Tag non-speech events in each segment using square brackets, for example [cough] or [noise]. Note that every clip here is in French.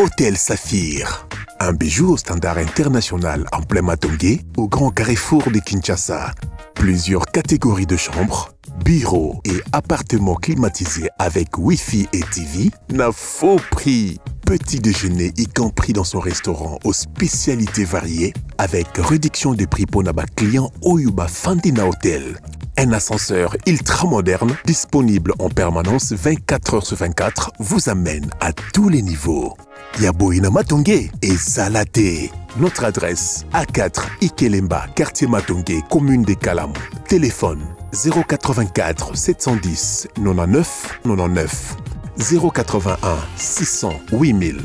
Hôtel Saphir. Un bijou au standard international en plein Matongé, au grand carrefour de Kinshasa. Plusieurs catégories de chambres, bureaux et appartements climatisés avec Wi-Fi et TV n'a faux prix. Petit déjeuner y compris dans son restaurant aux spécialités variées avec réduction des prix pour Naba client Oyuba Fandina Hotel. Un ascenseur ultra moderne disponible en permanence 24 heures sur 24 vous amène à tous les niveaux. Yaboina Matongé et Salaté. Notre adresse A4 Ikelemba, quartier Matongé, commune des Kalam. Téléphone 084 710 99 99 081 600 8000.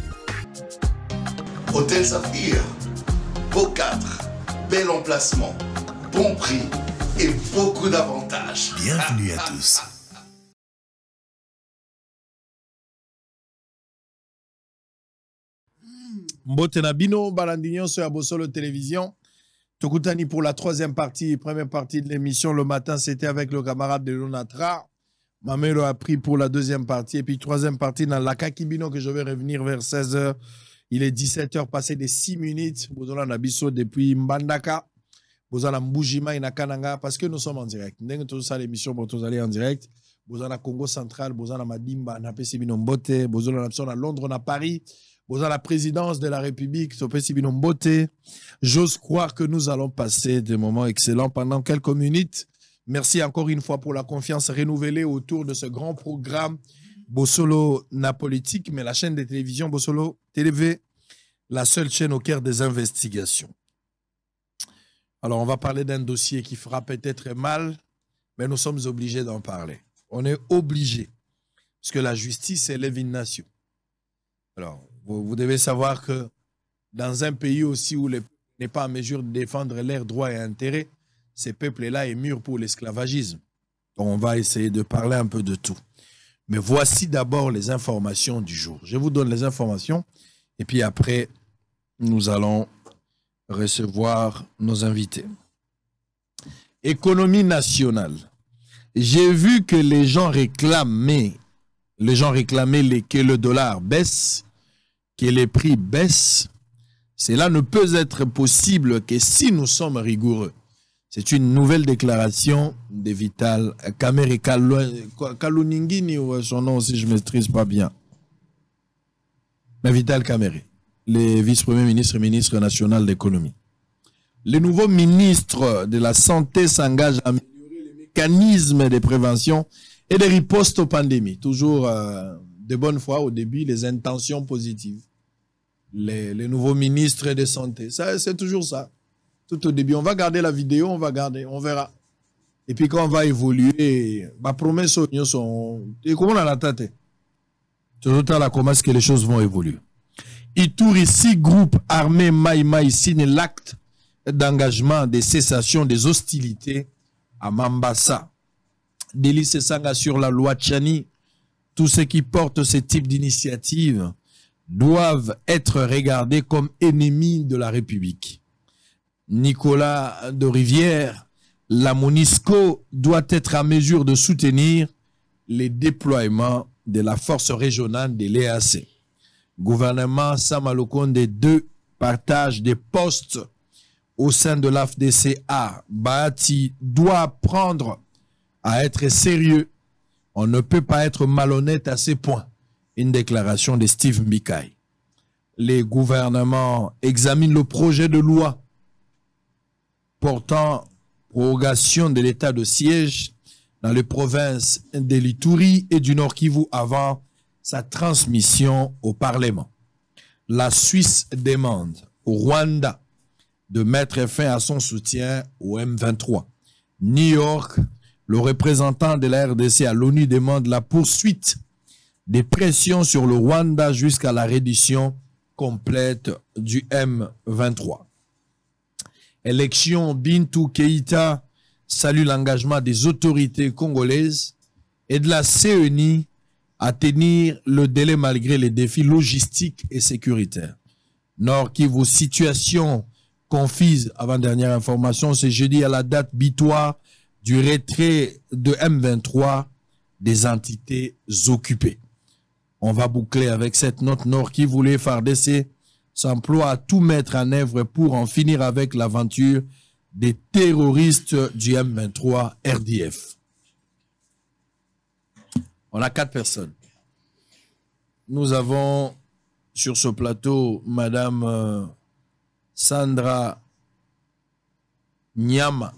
Hôtel Saphir, beau cadre, bel emplacement, bon prix et beaucoup d'avantages. Bienvenue à tous. Mbote na bino balandi nyonso ya bosolo télévision tokutani pour la troisième partie première partie de l'émission le matin c'était avec le camarade de Lonatra Mamelo a pris pour la deuxième partie et puis troisième partie dans la Kakibino que je vais revenir vers 16h il est 17h passé des 6 minutes bozala na biso depuis Mbandaka bozala Mbujima ina Kananga parce que nous sommes en direct ndenge tozosala l'émission pour aller en direct bozala Congo central bozala Madimba na pesi bino mbote bozala na biso na Londres na Paris à la présidence de la République, J'ose croire que nous allons passer des moments excellents pendant quelques minutes. Merci encore une fois pour la confiance renouvelée autour de ce grand programme Bossolo Napolitique, mais la chaîne de télévision Bossolo TV, la seule chaîne au cœur des investigations. Alors, on va parler d'un dossier qui fera peut-être mal, mais nous sommes obligés d'en parler. On est obligés, parce que la justice élève une nation. Alors, vous, devez savoir que dans un pays aussi où les n'est pas en mesure de défendre leurs droits et intérêts, ces peuples-là est mûr pour l'esclavagisme. On va essayer de parler un peu de tout. Mais voici d'abord les informations du jour. Je vous donne les informations et puis après, nous allons recevoir nos invités. Économie nationale. J'ai vu que les gens réclamaient, les gens réclamaient que le dollar baisse que les prix baissent, cela ne peut être possible que si nous sommes rigoureux. C'est une nouvelle déclaration de Vital Kamere Kaluningini son nom si je ne maîtrise pas bien. Mais Vital Kamere, le vice-premier ministre et ministre national d'économie. Le nouveau ministre de la Santé s'engage à améliorer les mécanismes de prévention et de riposte aux pandémies. Toujours euh, de bonne foi au début, les intentions positives. Les, nouveaux ministres de santé. C'est toujours ça. Tout au début, on va garder la vidéo, on va garder, on verra. Et puis quand on va évoluer, ma promesse sont. Et comment on a la tête Tout à la comment est-ce que les choses vont évoluer Itour ici, groupe armé Maïmaï signe l'acte d'engagement de cessation des hostilités à Mambasa. Délice Sanga sur la loi Tchani tous ceux qui portent ce type d'initiative doivent être regardés comme ennemis de la République. Nicolas de Rivière, la MONISCO doit être à mesure de soutenir les déploiements de la force régionale de l'EAC. Gouvernement Samalokonde 2 partage des postes au sein de l'AFDCA. Bahati doit prendre à être sérieux on ne peut pas être malhonnête à ces points. Une déclaration de Steve Mikai. Les gouvernements examinent le projet de loi portant prorogation de l'état de siège dans les provinces de l'Ituri et du Nord Kivu avant sa transmission au Parlement. La Suisse demande au Rwanda de mettre fin à son soutien au M23. New York le représentant de la RDC à l'ONU demande la poursuite des pressions sur le Rwanda jusqu'à la reddition complète du M23. Élection Bintou Keïta salue l'engagement des autorités congolaises et de la CENI à tenir le délai malgré les défis logistiques et sécuritaires. Nord Kivu, situation confise, avant-dernière information, c'est jeudi à la date bitoire du retrait de M23 des entités occupées. On va boucler avec cette note nord qui voulait FARDC s'emploie à tout mettre en œuvre pour en finir avec l'aventure des terroristes du M23 RDF. On a quatre personnes. Nous avons sur ce plateau Madame euh, Sandra Nyama,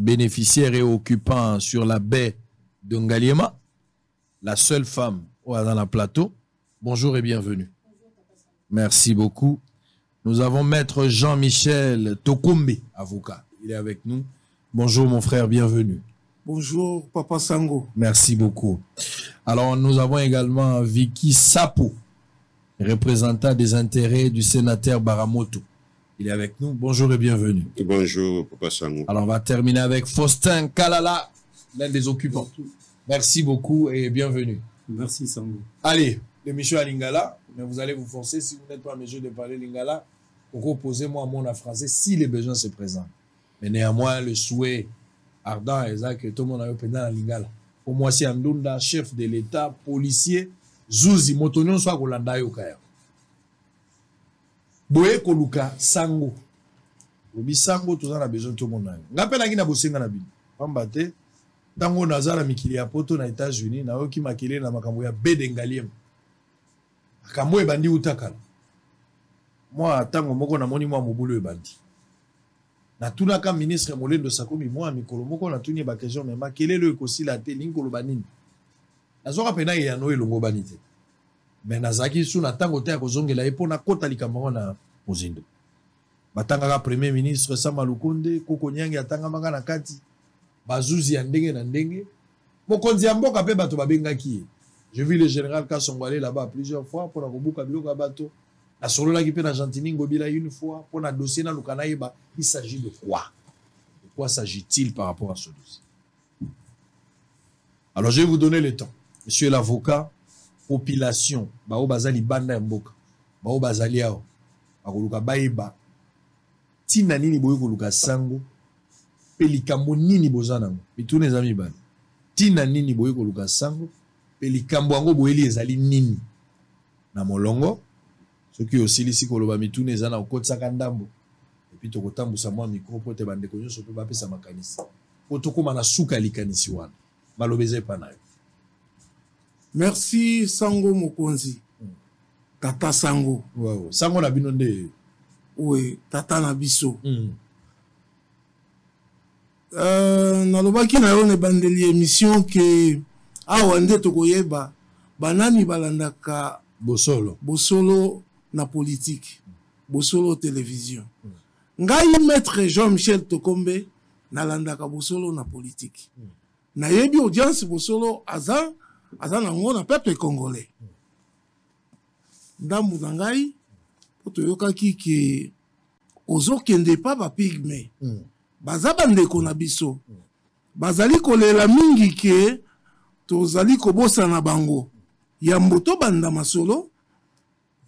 bénéficiaire et occupant sur la baie de Ngaliema, la seule femme dans la plateau. Bonjour et bienvenue. Merci beaucoup. Nous avons maître Jean-Michel Tokumbe, avocat. Il est avec nous. Bonjour mon frère, bienvenue. Bonjour Papa Sango. Merci beaucoup. Alors nous avons également Vicky Sapo, représentant des intérêts du sénateur Baramoto. Il est avec nous. Bonjour et bienvenue. Bonjour Papa Sango. Alors on va terminer avec Faustin Kalala, l'un des occupants. Merci beaucoup et bienvenue. Merci Sango. Allez, l'émission à Lingala, mais vous allez vous forcer si vous n'êtes pas en mesure de parler Lingala. Pourquoi posez-moi mon en français si les besoins se présentent. Mais néanmoins, le souhait ardent est que tout le monde a eu pendant la Lingala. Pour moi, c'est un chef de l'État, policier, Zouzi, Motonyon soit Yokaya. Boye Koluka, Sango. Obi Sango, tout ça a besoin de tout le monde. Ngapela na bosenga na bino. Pamba te, ntango naza na mikili ya poto na états-unis nayoki makele na makambo ya bedengaliem makambo ebandi uta kala mwa ntango moko namoni mwa mobulu ebandi natunaka ministre molendo sakomi mwa mikolo moko natuni bakestion me makelelo ekosila te lingi koloba nini nazwaka mpena eyano elongo bani te me nazalaki su na ntango te ya kozongela ye mpo nakota likambo yango na mozindo batangaka premier ministre sama lukonde koko nyange atangamaka na kati bazuzi ya ndenge na ndenge. Mokonzi ya mboka mpe bato babengaki ye. Je vu le général kasongo ale là-bas plusieurs fois mpona kobuka biloko ya bato. Nasololaki mpe na gentini ngobila une fois mpo na dossier naluka nayeba il s'agit de quoi? De quoi s'agit-il par rapport à ce dossier? Alors je vais vous donner le temps. Monsieur l'avocat population bao baza libanda ya mboka bao bazali awa bakoluka bayeba. Ntina nini boyi koluka sango mpe likambo nini boza nango? Mituna eza mibale. Ntina nini boyi koluka sango mpe likambo yango boyeli ezali nini? Na molongo soki osilisi koloba mituna eza na okotisaka ndambo epui tokotambusa mwa mikro mpo te bandeko nyonso mpe bapesa makanisi mpo tokóma na suka ya likanisi wana. Maloba eza epa na yo merci sango mokonzi tata sango wow. sango na bino nde we tata na biso mm. uh, nalobaki na yo na ebandeli émission ke awa nde tokoyeba banani balandaka bosolo bosolo na politike bosolo télévision mm. ngai maître jean michel tokombe nalandaka bosolo na politike mm. nayebi audience bosolo aza aza nango na peuple congolais. Ndambu na ngai mpo toyokaki ke ozokende pa bapigme mm. baza bandeko na biso. Mm. bazali kolela mingi ke tozali kobosana bango. Yambo tobanda masolo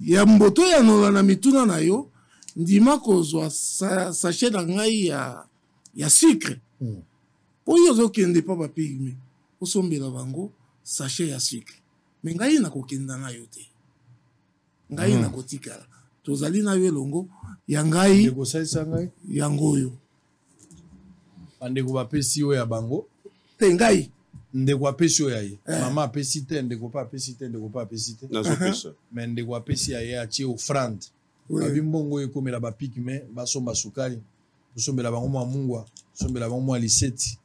yambo toyanola na mituna na yo ndima kozwa sa, sache na ngai ya, ya sucre. Mpo mm. yo ozokende pa bapigme osombela bango sache ya sucre. Me ngai nakokenda na yo te. Ngai mm. nakotikala. Tozali na yo elongo ya ngai yango oyo bandeko bapesi oyo ya bango. Te ngai. Ndeko apesi oyo ya ye. Eh. mama apesi te ndeko mpe apesi te ndeko mpe apesi te. [laughs] Me ndeko apesi ya ye atie offrande babi mbongo oyo ekomela bapikme basomba sukali. Tosombela bango mwa mungwa. Tosombela bango mwa liseti.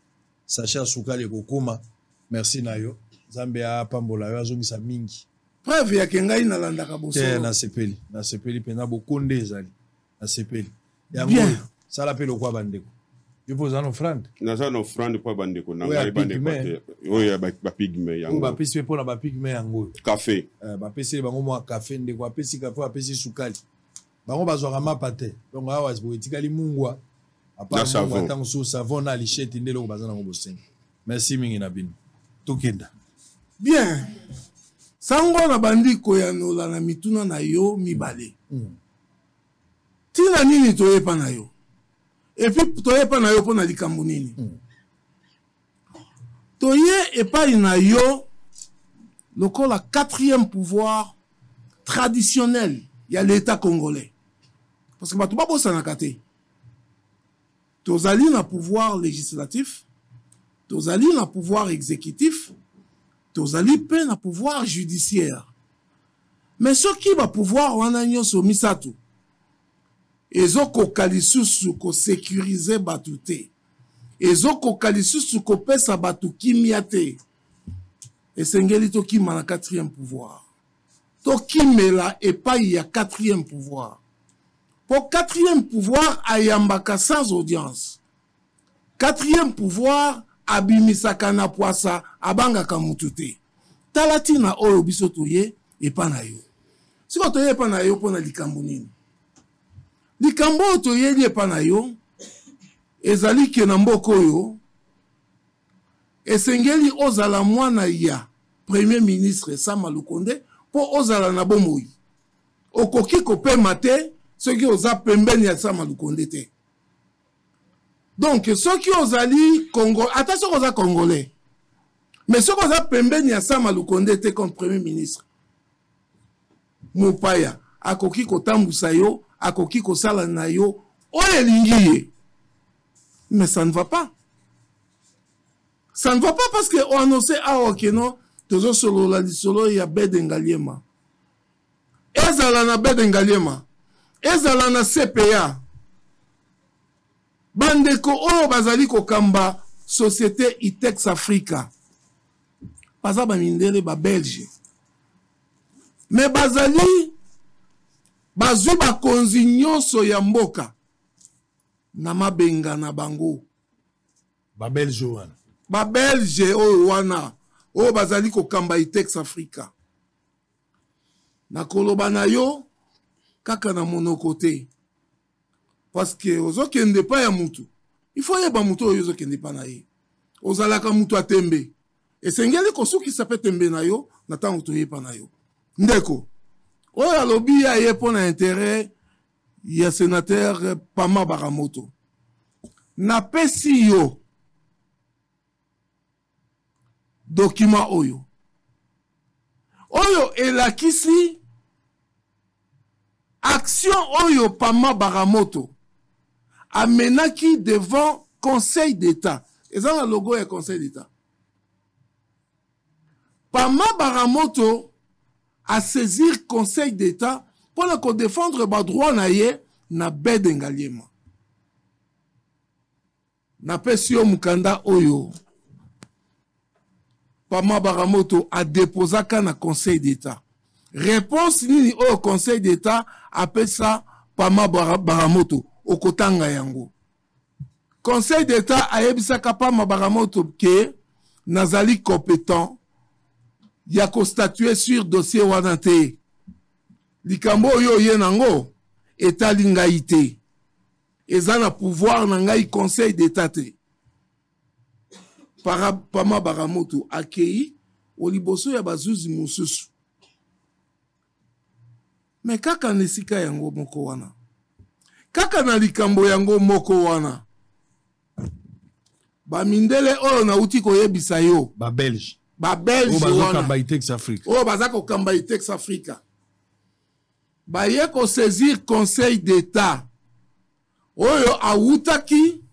Sache ya sukali ekokoma. Merci na yo nzambe apambola yo azongisa mingi. Preuve yake ngai nalandaka bosolo nasepeli nasepeli mpenza bokonde ezali nasepeli yango sala mpe lokwa bandeko. Yo mpo oza na offrande naza na offrande mpo bandeko na ngai bandeko oyo ya bapigme yango. bapesi mpe mpona bapigme yango oyo. Kafe bapesi bango mwa kafe ndeko apesi kafe apesi sukali. Bango bazwaka mapa te. Donc awa etikali mungwa. Apart ntango so savon na lichete nde eloko baza nango bosengi merci mingi na bino. Tokenda bien. Sango na bandi koyanola na mituna na yo mibale. Mm. ntina nini toyepa na yo? Epuis toyepa na yo mpo na likambo nini? Mm. toye epai na yo lokola quatrième pouvoir traditionnel ya l'état congolais. Parce que bato babosanaka te. Tozali na pouvoir législatif tozali na pouvoir exécutif tozali mpe na pouvoir judiciaire. Me soki bapouvoir wana nyonso misato ezokoka lisusu kosekurize bato te. Ezokoka lisusu kopesa bato kimia te. Esengeli tokima na quatrième pouvoir. Tokimela epai ya quatrième pouvoir. Mpo quatrième pouvoir ayambaka sans audience. Quatrième pouvoir abimisaka na pwasa abangaka mutu te. Tala ntina oyo biso toye epa na yo. Sikoyo toye epa na yo mpo na likambo nini? Likambo oyo toyeli epa na yo ezali ke na mboka oyo esengeli ozala mwana ya premier ministre sama lukonde mpo ozala na bomoi. Okoki kopema te soki oza pembeni ya sama lukonde te. Donc soki ozali ata soki oza congolais mais soki oza pembeni ya sama lukonde te comme premier ministre. Mopaya akoki kotambusa yo akoki kosala na yo oyo elingi ye. Mais ça ne va pas. Ça ne va pas parce que oannonce awa keno tozosolola lisolo ya bede ngaliema ezala na bede ngaliema ezala na cpa bandeko oyo bazali kokamba société itex africa baza bamindele babelge me bazali bazwi bakonzi nyonso ya mboka na mabenga na bango. Babelge wana. Babelge oyo wana oyo bazali kokamba itex africa. Na koloba na yo kaka na monoko te. Parceke ozokende pa ya mutu ifo oyeba mutu oyo ozokende pa na ye. Ozalaka mutu atembe esengeli kosukisa mpe tembe na yo na ntango toyepa na yo. Ndeko oyo alobi aye mpo na intere ya sénateur pama baramoto. Napesi yo dokima oyo. Oyo elakisi action oyo pama baramoto amenaki devant conseil d'état. Eza na logo ya conseil d'état pama baramoto asaisir conseil d'état mpona kodefendre badroit na ye na bede ngaliema. Napesi yo mokanda oyo pama baramoto adepozaka na conseil d'état. Réponse nini oyo conseil d'état apesa pama baramoto okotanga yango. Conseil d'état ayebisaka pama baramoto ke nazali compétent ya kostatue sur dossier wana te. Likambo oyo oye nango etali ngai te. Eza na pouvoir na ngai conseil d'état te. Pama baramoto akei oliboso ya bazuzi mosusu. Me kaka na esika yango moko wana? Kaka na likambo yango moko wana? Bamindele oyo nauti koyebisa yo. Babelge babelge wana. itex africa oyo baza kokamba itex africa baye kosaisir conseil d'état oyo awutaki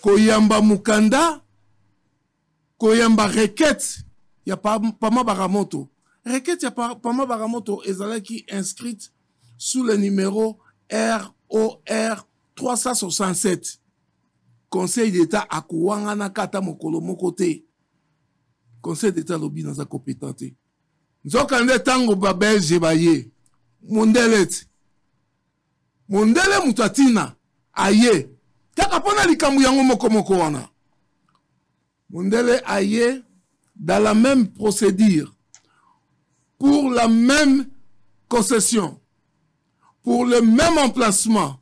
koyamba mokanda koyamba requête ya pama baramoto requête ya pama baramoto ezalaki inscrite sous le numéro ror 367 conseil d'état akuwanganaka ata mokolo moko te conseil d'état alobi naza compétent te. Nzoka nde ntango babelge baye mondele ti. Mondele moto atina aye. Kaka mpona likambo yango mokomoko wana. Mondele aye dans la même procédure pour la même concession pour le même emplacement.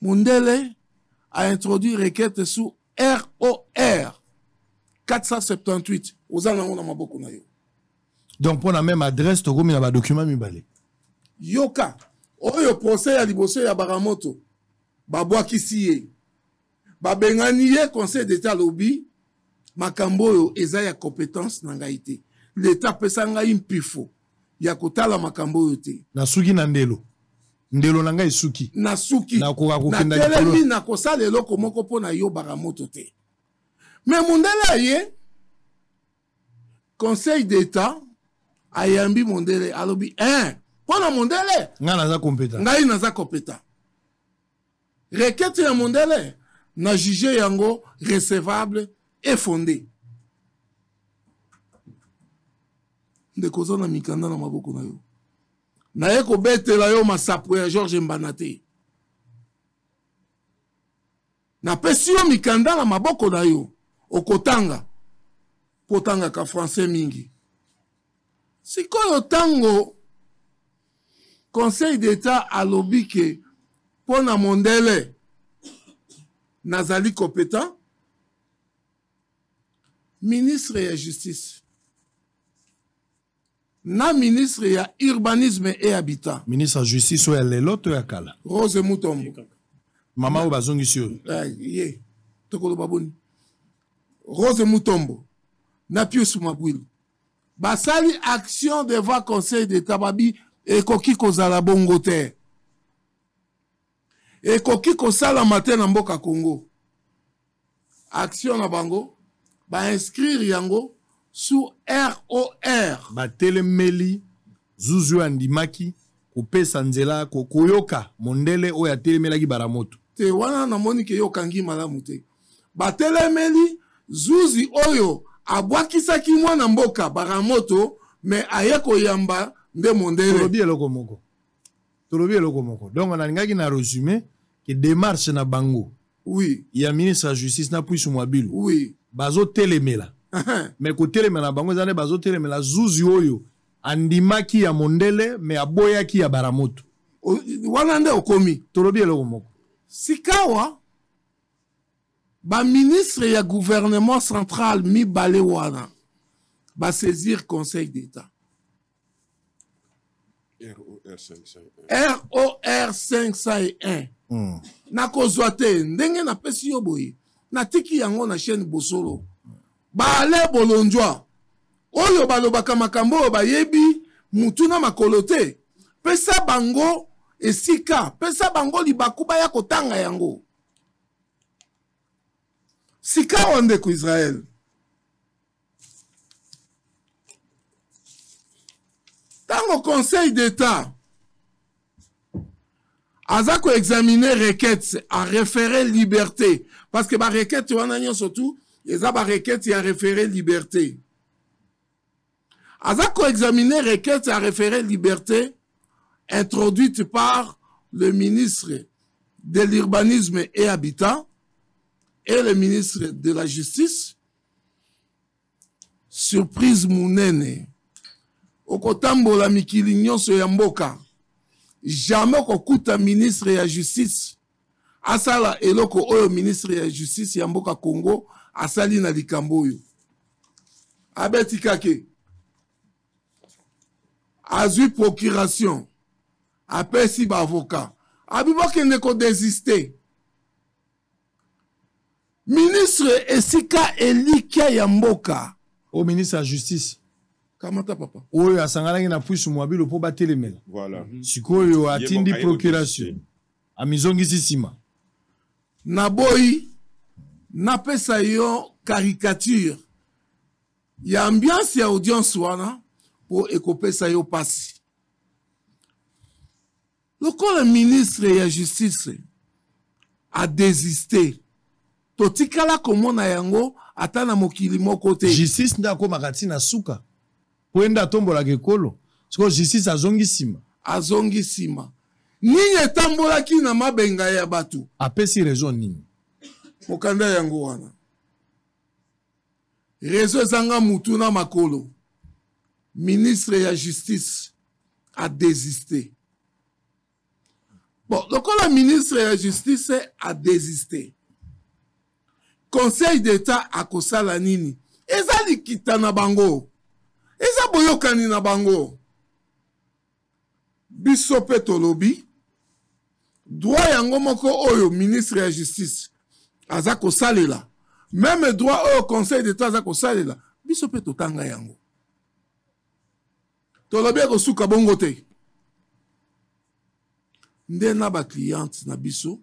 Mondele a introduit requête sous ror 478 oza nango na maboko na yo. Donc mpo na même adresse tokomi na badocument mibale. Yoka oyo procès ya liboso ya baramoto babwakisi ye. Babengani ye conseil d'état alobi makambo oyo eza ya compétence na ngai te. Leta apesa ngai mpifo ya kotala makambo oyo te. Nasuki na ndelo. Ndelo na ngai esuki nasuki. Nakoka kokenda likolo. nakosala eloko moko mpo nayobaka moto te me mondele aye conseil d'état ayambi mondele alobi un. Mpo na mondele? Ngai naza kompeta. Ngai naza kopeta rekete ya mondele na juge yango recevable e fondé ndeko oza na mikanda na maboko na yo. Naye kobetela yo masapo ya george mbana te napesi yo mikanda na maboko na yo okotanga mpo otangaka francais mingi. Sikoyo ntango conseil d'état alobi ke mpo na mondele nazali kopeta ministre ya justice. Na ministre ya urbanisme et habitat. Ministre ya justice oyo ya lelo to ya kala. Rose mutombo. Mama oyo bazongisi oyo. Ay, ye. Tokoloba boni rose mutombo na pius mabwilu basali action devant conseil d'état babi ekoki kozala bongo te. Ekoki kosalama te na mboka congo. Action na bango bainscrire yango sous ror batelemeli zuzu andimaki kopesa nzela ko- koyoka mondele oyo atelemelaki baramoto. Te wana namoni ke yo okangi malamu te. Batelemeli zuzi oyo abwakisaki mwana mboka baramoto me aye koyamba nde mondele. Tolobi eloko moko. Tolobi eloko moko. Donc nalingaki na resume ke démarche na bango oui. ya ministre ya justice na puisu mwabilu oui. bazotelemela. Me kotelemela na bango eza nde bazotelemela. Zuzi oyo andimaki ya mondele me aboyaki ya baramoto. Wana nde okomi? Tolobi eloko moko. Sikawa baministre ya gouvernement central mibale wana basaisir conseil d'état. ROR 501. ror 501 mm. nakozwa te ndenge napesi yo boye natiki yango na chaîne bosolo. Baale bolonjwa. Oyo balobaka makambo oyo bayebi mutu na makolo te. Pesa bango esika pesa bango libaku baya kotanga yango sikawa ndeko israele ntango conseil d'état aza koexamine requête a référé liberté. Parce que barequête wana nyonso tu eza barequête ya référé liberté. Aza koexamine requête à référé liberté introduite par le ministre de l'urbanisme et habitat et le ministre de la justice surprise monene okotambola mikili nyonso ya mboka jamais okokuta ministre ya justice asala eloko oyo ministre ya justice ya mboka congo asali na likambo oyo. Abeti kake azwi procuration apesi baavocat abi bokende kodesiste ministre esika elikya ya mboka. O ministre ya justice. Kamata papa. Oyo asanganaki na puisu mwabilu mpo batelemela. Voilà. sikoyo atindi procuration. amizongisi nsima naboyi napesa yo caricature. Ya ambiance ya audience wana mpo ekopesa yo pasi. Lokola ministre ya justice adesiste totikala komona yango ata na mokili moko te. Justice nde akomaka ntina suka. Po ye nde atombolaka ekolo. Sikoyo justice azongi nsima azongi nsima nini etambolaki na mabenga ya bato? Apesi raison nini? Mokanda yango wana. Rezo ezanga mutu na makolo. Ministre ya justice adesiste bon lokola ministre ya justice adesiste conseil d'état akosala nini? Eza likita na bango. Eza boyokani na bango. Biso mpe tolobi droit yango moko oyo ministre ya justice aza kosalela meme droit oyo conseil d'état aza kosalela biso mpe totanga yango. Tolobi ekosuka bongo te. Nde na bacliente na biso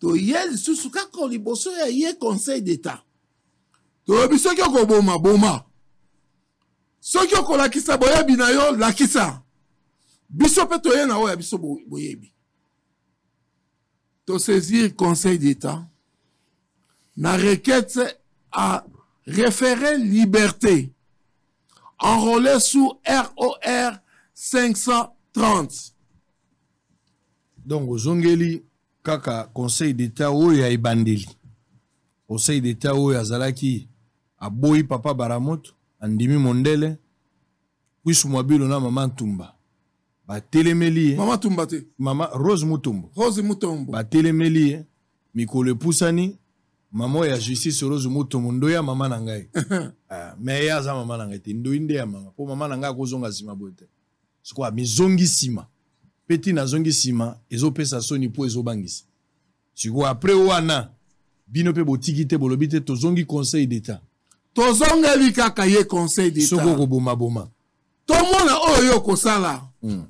toye lisusu kaka liboso ya ye conseil d'état tolobi soki okoboma boma. Soki okolakisa boyebi na yo lakisa. Biso mpe toye na oyo ya biso boyebi. Tosaisir conseil d'état na requête à référé liberté enrôlé sous ROR 530 donc ozongeli kaka conseil d'état oyo ya ebandeli. Conseil d'état oyo azalaki aboyi papa baramoto andimi mondele kwisu mwabilo na mama ntumba. Batelemeli ye. Mama tumba te. Mama rose mutombo rose mutombo batelemeli ye. Mikolo epusani mama oyo ya justice rose mutombo ndo ya mama na ngai. Ah, me ye aza mama na ngai te. Ndoi nde ya mama. Mpo mama na ngai akozonga nsima boye te. Sikoyo mizongi nsima mpe ntina azongi nsima ezopesa soni mpo ezobangisa. Sikoyo apres wana bino mpe botiki te bolobi te tozongi conseil d'état tozongeli kaka ye conseil d'état soki okobomaboma tomona oyo yo kosala mm.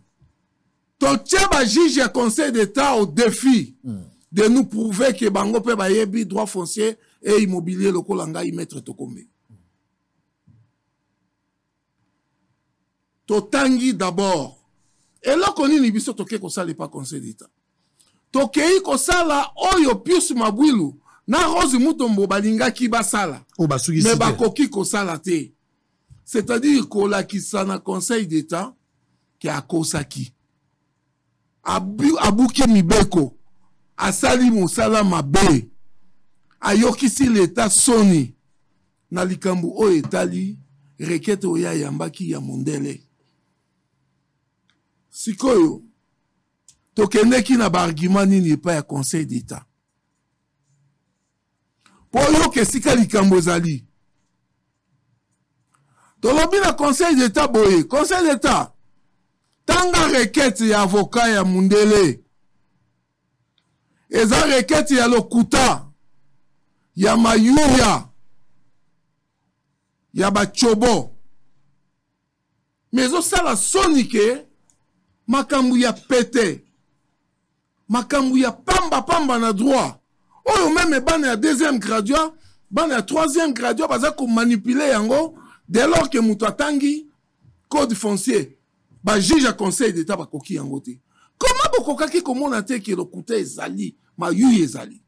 totia bajuge ya conseil d'état au défi mm. de nous prouver ke bango mpe bayebi droit foncier e immobilier lokola ngai maître tokombe. Totangi d'abord eloko nini biso toke kosala epa conseil d'état? Tokei kosala oyo pius mabwilu na rose mutombo balingaki basala. Me bakoki kosala te. C'est-à-dire kolakisa na conseil d'état ke akosaki. Abuki mibeko asali mosala mabe. Ayokisi leta soni. Na likambo oyo etali rekete oyo ayambaki ya mondele sikoyo tokendeki na baargument nini epai ya conseil d'état mpo oyoka esika likambo ezali. Tolobi na conseil d'état boye. Conseil d'état tanga rekete ya avocat ya mundele. Eza rekete ya lokuta ya mayuya ya bacobo me ezosala soni ke makambo ya pete. Makambo ya pambapamba na droit. Oyo meme bana ya deuxième gradua bana ya troisième gradua baza komanipule yango dès lors ke moto atangi code foncier. Bajuge ya conseil d'état bakoki yango te. Koma bokokaki komona te ke lokuta ezali mayui ezali?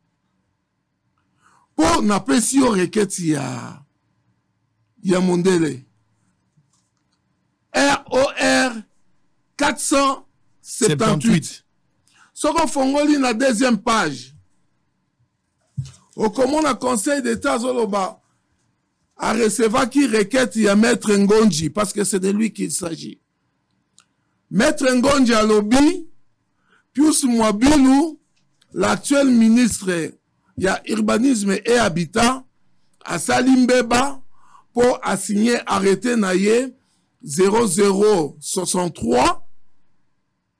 Mpo napesi yo reketi ya ya mondele. Ror 478 soki ofongoli na deuxième page. Okomona conseil d'état azoloba arecevaki requête ya maître ngonji parce que c'est de lui qu'il s'agit. Maître ngonji alobi pius mwabilu l'actuel ministre ya urbanisme et habitat asali mbeba mpo asigne arrêté na ye 0063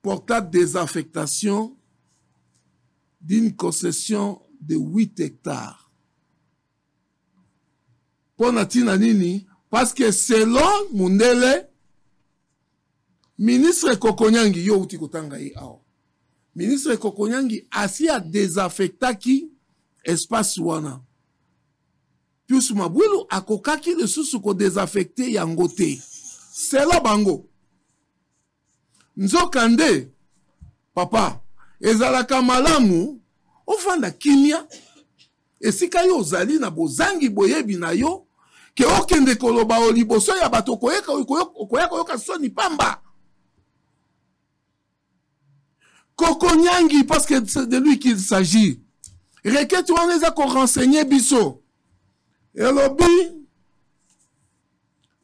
portant désaffectation d'une concession de 8 hectares. Mpo na ntina nini? Parce que selon mundele ministre kokonyangi yo outi kotanga ye awa. Ministre kokonyangi asi adesaffectaki espace wana. Pius mabwilu akokaki lisusu kodesaffecte yango te. Selo bango nzoka nde papa ezalaka malamu ofanda kimia. Esika yo ozali na bozangi boyebi na yo ke okende koloba o liboso ya bato okoya koyoka soni pamba. Kokonyangi parce que c'est de lui qu'il s'agit. Requête wana eza korensegne biso. Elobi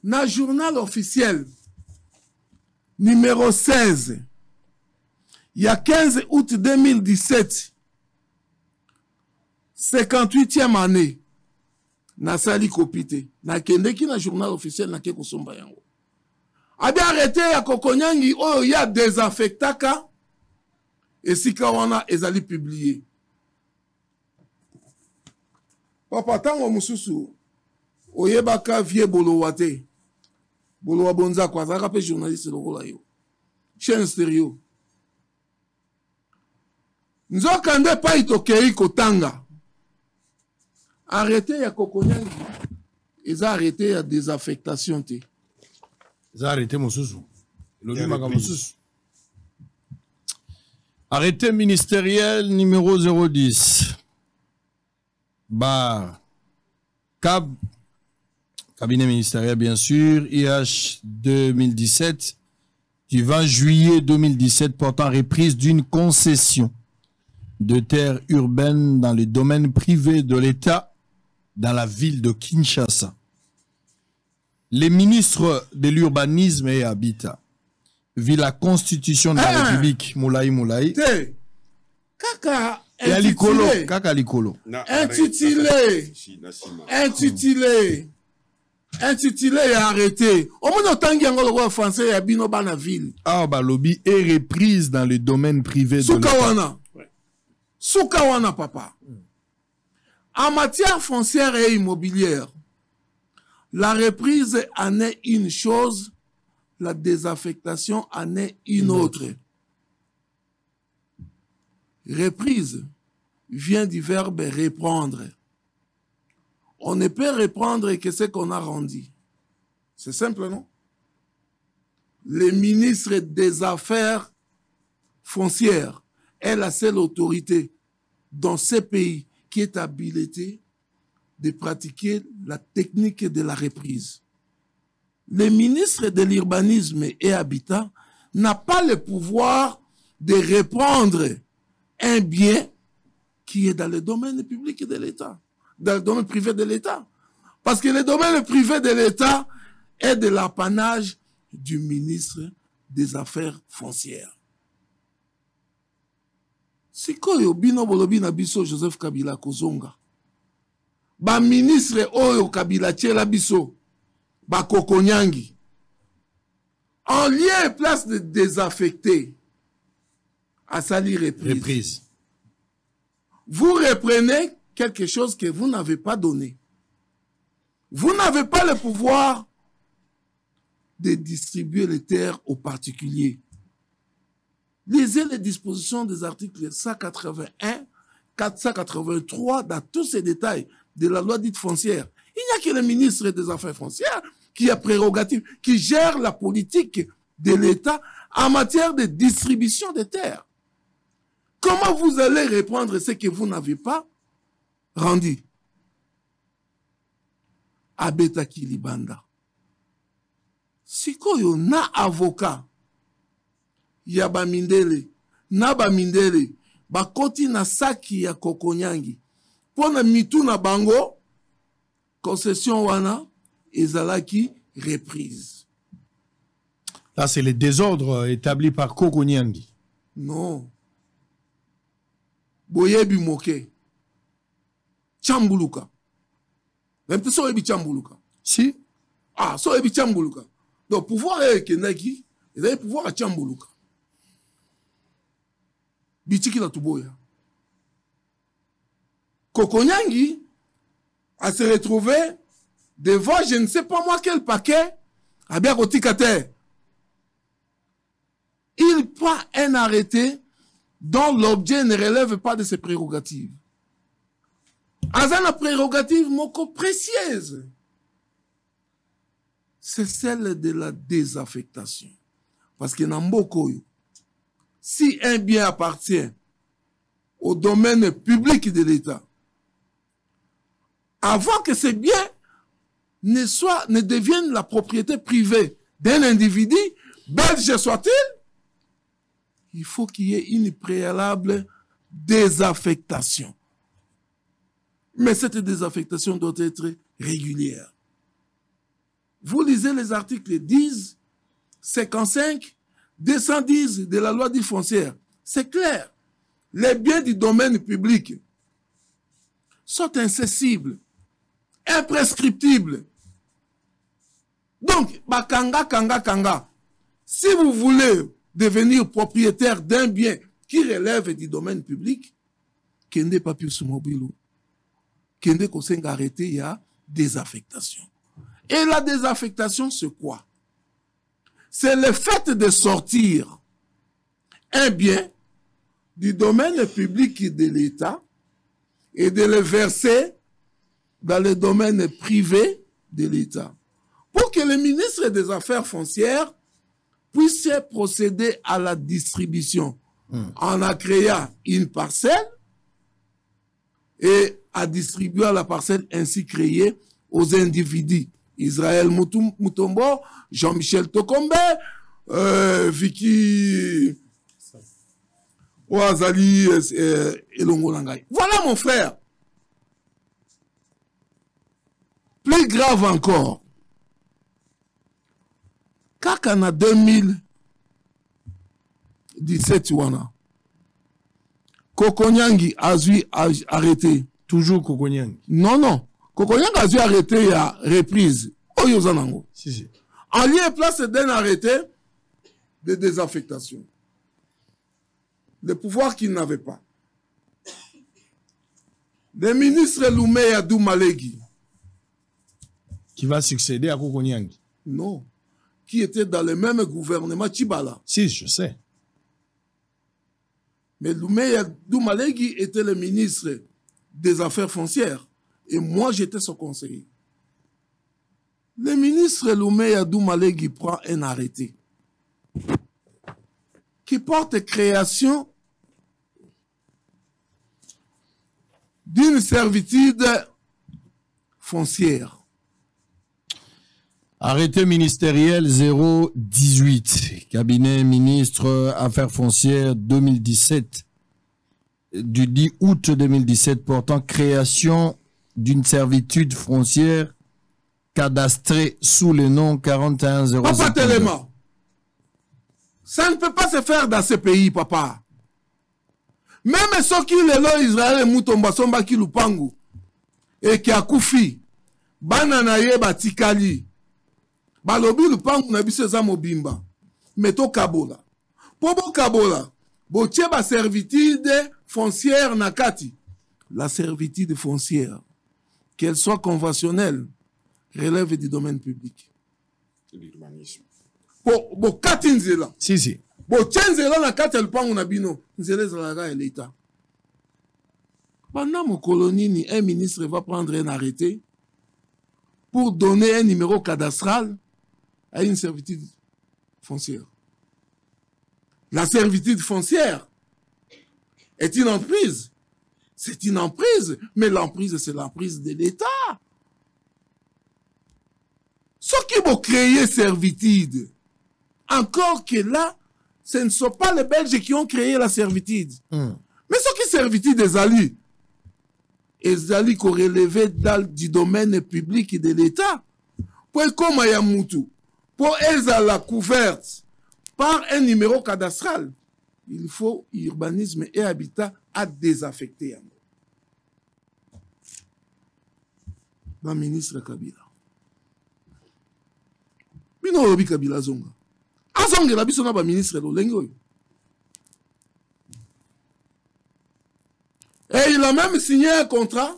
na journal officiel numéro 16 ya 15 août 2017 58e année. Nasali kopi te nakendeki na journal officiel nake kosomba yango. Abi arrete ya kokonyangi oyo ya desaffectaka esika wana ezali publie papa ntango mosusu oyebaka vie bolowa te boloba bonzako azalaka mpe journaliste lokola yo. Chaîne stereo nzoka nde epai tokei kotanga. Arrete ya kokonyangi eza arrete ya désaffectation te. Eza arrete mosusu. Elobi makambo mosusu. Arrêté ministériel numéro 010 bar. Cab cabinet ministériel bien sûr IH 2017 du 20 juillet 2017 portant reprise d'une concession de terres urbaines dans le domaine privé de l'État dans la ville de Kinshasa. Les ministres de l'urbanisme et habitat, vu la constitution de la Ah. République, Moulay Moulay, kaka ya likolo, intitulé. kaka intitulé intitulé ya arrêté. Omoni otangi yango lokola français ya bino bana ville Ah, bah, lobby est reprise dans le domaine privé de suka wana suka wana papa. En matière foncière et immobilière la reprise en est une chose la désaffectation en est une autre. Reprise vient du verbe reprendre on ne peut reprendre que ce qu'on a rendu. C'est simple non? Le ministre des affaires foncières est la seule autorité dans ces pays qui est habilitée de pratiquer la technique de la reprise. Le ministre de l'urbanisme et habitat n'a pas le pouvoir de reprendre un bien qui est dans le domaine public de l'État, dans le domaine privé de l'État. Parce que le domaine privé de l'État est de l'apanage du ministre des Affaires foncières. sikoyo bino bolobi na biso joseph kabila kozonga baministre oyo kabila tiela biso bakokonyangi en lieu et place de désaffecter asali reprise. Reprise. vous reprenez quelque chose que vous n'avez pas donné vous n'avez pas le pouvoir de distribuer les terres aux particuliers Lisez les dispositions des articles 181, 483 dans tous ces détails de la loi dite foncière. Il n'y a que le ministre des Affaires foncières qui a prérogative, qui gère la politique de l'État en matière de distribution des terres. Comment vous allez reprendre ce que vous n'avez pas rendu Abetaki Libanda. Sikoyo na avocat ya bamindele na bamindele bakoti na saki ya kokonyangi mpo na mitu na bango concession wana ezalaki reprise. Là, c'est le désordre établi par Koko Nyangi. non. Boyebi moke chambuluka. Même te so oyebi chambuluka. Si, ah so oyebi chambuluka. Donc pouvoir oyo ekendaki ezali pouvoir achambuluka bitiki na tuboya. Kokonyangi a se retrouvé devant je ne sais pas moi quel paquet abia kotika te il prend un arrêté dont l'objet ne relève pas de ses prérogatives aza na prérogative moko précieuse c'est celle de la désaffectation. Parce que dans Mbokoyo, si un bien appartient au domaine public de l'État, avant que ce bien ne, soit, ne devienne la propriété privée d'un individu, belge soit-il, il faut qu'il y ait une préalable désaffectation. Mais cette désaffectation doit être régulière. Vous lisez les articles 10, 55, 210 de la loi dite foncière. C'est clair. Les biens du domaine public sont incessibles, imprescriptibles. Donc, bakanga, kanga, kanga. Si vous voulez devenir propriétaire d'un bien qui relève du domaine public, kende papier mobile, kende kosenga arrêté, il y a désaffectation. Et la désaffectation, c'est quoi? C'est le fait de sortir un bien du domaine public de l'État et de le verser dans le domaine privé de l'État. Pour que le ministre des Affaires foncières puisse procéder à la distribution. On a créé une parcelle et à distribuer la parcelle ainsi créée aux individus. Israël Mutombo, Jean-Michel Tokombe, euh, Vicky Oazali euh, Elongo Langai. Voilà mon frère. Plus grave encore, kaka na 2017 wana kokonyangi azwi arrêté. Toujours kokonyangi non non. Kokonyangi azwi arrêté ya reprise. Oyo nango si, si. en lieu et place d'un arrêté de désaffectation. Le pouvoir qu'il n'avait pas. Le ministre Loumeya Doumalegi qui va succéder à Kokonyangi non. Qui était dans le même gouvernement Chibala. Si, je sais. Mais Loumeya Doumalegi était le ministre des Affaires foncières et moi j'étais son conseiller. Le ministre Loumeya Doumalegi prend un arrêté qui porte création d'une servitude foncière. Arrêté ministériel 018, cabinet ministre Affaires foncières 2017, du 10 août 2017 portant création d'une servitude foncière cadastrée sous le nom 41 Papa Téléma, ça ne peut pas se faire dans ce pays, papa. Même ceux qui le lot Israël mutomba somba ki lupangu et qui a koufi, banana ye batikali. Balobi lupangu na biso eza mobimba. Me tokabola mpo bokabola botie baservitude foncière na kati. La servitude foncière qu'elle soit conventionnelle relève du domaine public. Po bokati nzela. Si, si. botie nzela na kati ya lupangu na bino. Nzela ezalaka ya leta pendant mokolo nini un ministre va prendre un arrêté pour donner un numéro cadastral à une servitude foncière. La servitude foncière est une emprise. C'est une emprise, mais l'emprise, c'est l'emprise de l'État. Ceux qui vont créer servitude, encore que là, ce ne sont pas les Belges qui ont créé la servitude. Mm. Mais ceux qui servitude des alliés, les alliés qu'on relevait dans du domaine public de l'État, pour comme Ayamutu, pour ezala couverte par un numéro cadastral, il faut urbanisme et habitat à désaffecter yango. Ba ministre Kabila. Bino olobi Kabila zonga. Azongela biso na ba ministre lolenge oyo. Et il a même signé un contrat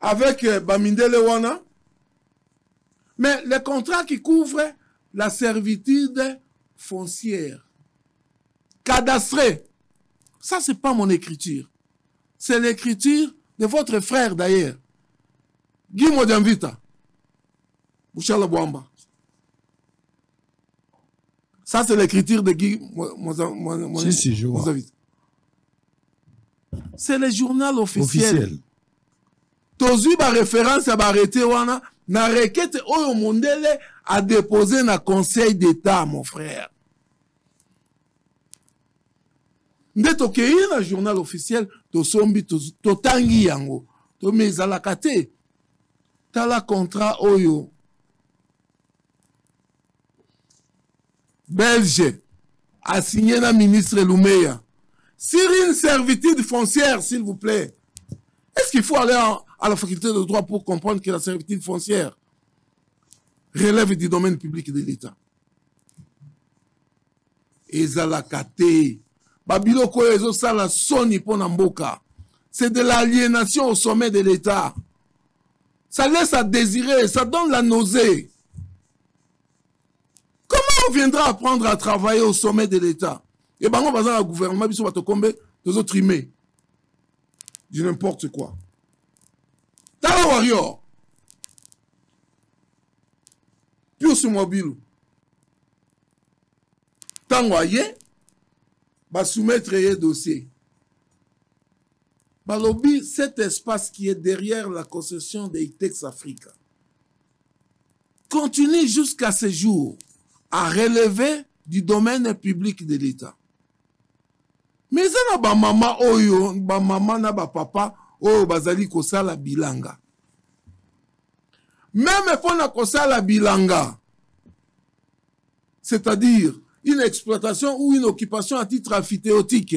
avec Bamindele Wana mais le contrat qui couvre la servitude foncière, cadastrée, ça, c'est pas mon écriture. C'est l'écriture de votre frère d'ailleurs, Guy Modiamvita, Bouchala Bouamba. Ça, c'est l'écriture de Guy si, si, je vois. C'est le journal officiel. officiel. tozwi baréférence ya barete wana na requête oyo mondele adépose na conseil d'état mon frère. Nde tokei na journal officiel tosombi totangi yango. Tome ezalaka te. Tala contrat oyo. Belge asigné na ministre lumeya sur une servitude foncière s'il vous plaît. Est-ce qu'il faut aller en, à la faculté de droit pour comprendre que la servitude foncière relève du domaine public de l'État. ezalaka te babiloko oyo ezosala soni mpo na mboka. C'est de l'aliénation au sommet de l'état. Ça laisse à désirer ça donne la nausée. On viendra apprendre à travailler au sommet de l'état? Et bango baza na gouvernement biso bato kombe tozotrimé du n'importe quoi tala warrior pius mobilu. Ntango aye basoumettre ye dossier. Balobi cet espace qui est derrière la concession de itex africa. Continue jusqu'à ce jour à relever du domaine public de l'état. Me eza na bamama oyo bamama na bapapa oyo bazali kosala bilanga. Meme mpo na kosala bilanga. C'est-à-dire une exploitation ou une occupation à titre amphithéotique.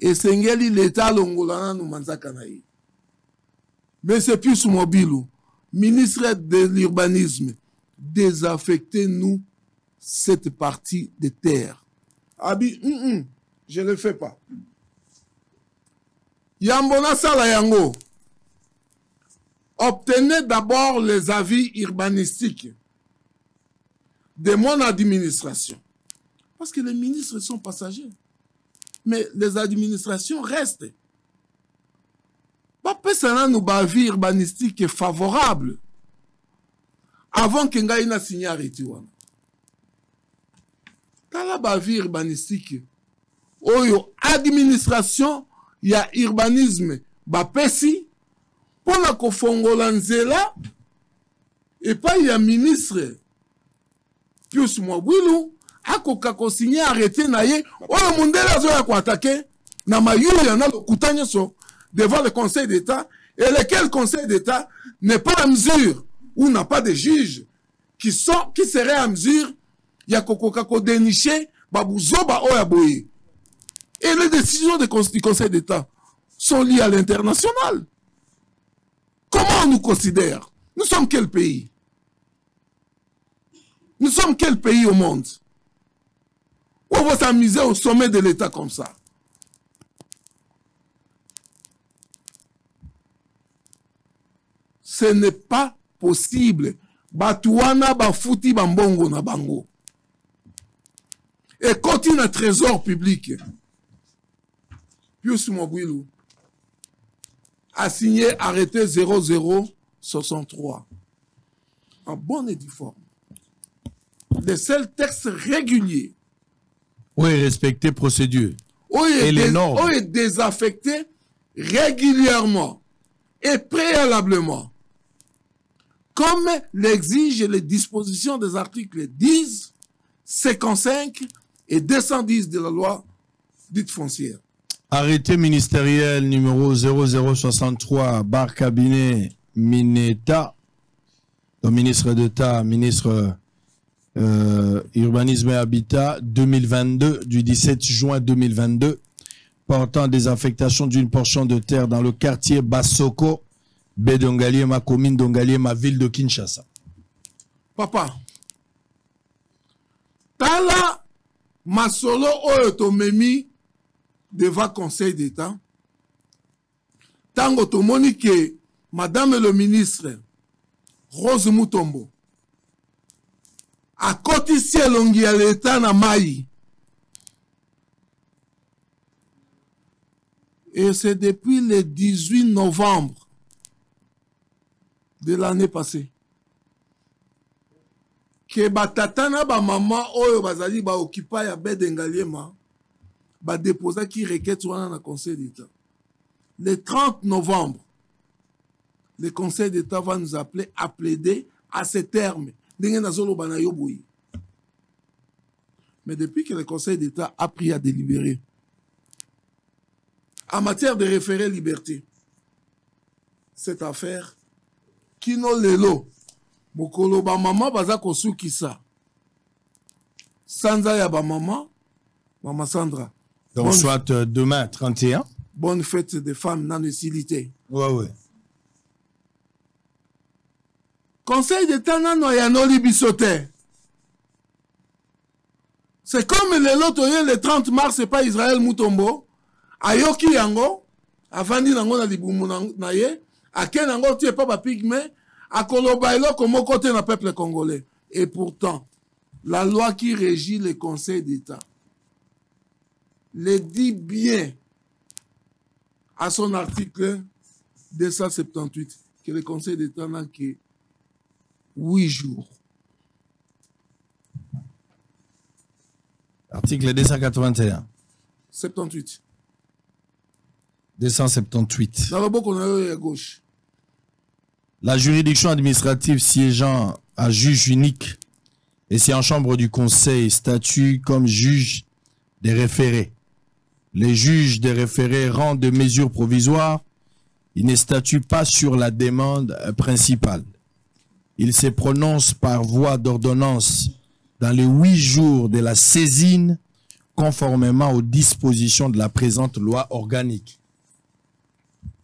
Esengeli leta alongola nanu manzaka na ye. Monsieur pius mobilu ministre de l'urbanisme désaffectez-nous cette partie de terre abi mm -mm, je ne le fais pas yambo nasala yango. Obtenez d'abord les avis urbanistiques de mon administration. Parce que les ministres sont passagers. Mais les administrations restent. Bapesa nanu baavis urbanistique favorable avant ke ngai nasinye arrêté wana. Tala baavis urbanistique oyo administration ya urbanisme bapesi mpo na kofongola nzela epai ya ministre pius mwabwilu akoka kosinye arrete na ye oyo mondele azoya koatake na mayulu na lokuta nyonso devant le conseil d'état et lequel conseil d'état n'est pas à mesure ou n'a pas de juges qui, sont, qui seraient à mesure ya kokoka kodénicher babuzoba oyo ya boye et les décisions du conseil d'état sont liées à l'international comment on nous considère? Nous sommes quel pays? Nous sommes quel pays au monde? On va s'amuser au sommet de l'État comme ça? Ce n'est pas possible. Batouana bafuti bambongo na bango. Et continue un trésor public. Pius Mobwilu a signé arrêté 0063 en bonne et due forme. Les seuls textes réguliers Oui, respecter procédure? Oui, Et les normes? est désaffecté régulièrement et préalablement, comme l'exigent les dispositions des articles 10, 55 et 210 de la loi dite foncière. Arrêté ministériel numéro 0063, bar cabinet Mineta, le ministre d'État, ministre euh, Urbanisme et Habitat 2022, du 17 juin 2022, portant désaffectation d'une portion de terre dans le quartier Basoko, Bedongaliema, commune d'Ongaliema, ville de Kinshasa. Papa, tala masolo oyo tomemi devant conseil d'état. Ntango tomoni ke madame le ministre rose mutombo akotisi elongi ya leta na mai et c'est depuis le 18 novembre de l'année passée ke batata na bamama oyo bazali baokipa ya bedengaliema badeposaki requête wana na conseil d'état. Le 30 novembre le conseil d'état va nous appeler à plaider à ce terme. Ndenge nazoloba na yo boye. Mais depuis que le conseil d'état a pris à délibérer en matière de référé liberté cette affaire kino lelo mokolo bamama baza kosukisa. Sanza ya bamama mama sandra Donc, Bonne- soit euh, demain, 31. bonne fête des femmes nano esili te Ouais, ouais. conseil d'état nano ayanoli biso te c'est comme lelo toye le 30 mars epai israel mutombo. Ayoki yango avandi nango na libumu na, ye. Ake nango ti epa bapigme akoloba eloko moko te na peuple congolais. Et pourtant la loi qui régit le Conseil d'État le dit bien à son article 278 que le Conseil d'État n'a que huit jours. Article 281. 78. 278. Dans le bas qu'on a à gauche. La juridiction administrative siégeant à juge unique et c'est en chambre du conseil statut comme juge des référés. Les juges des référés rendent des mesures provisoires. Ils ne statuent pas sur la demande principale. Ils se prononcent par voie d'ordonnance dans les huit jours de la saisine conformément aux dispositions de la présente loi organique.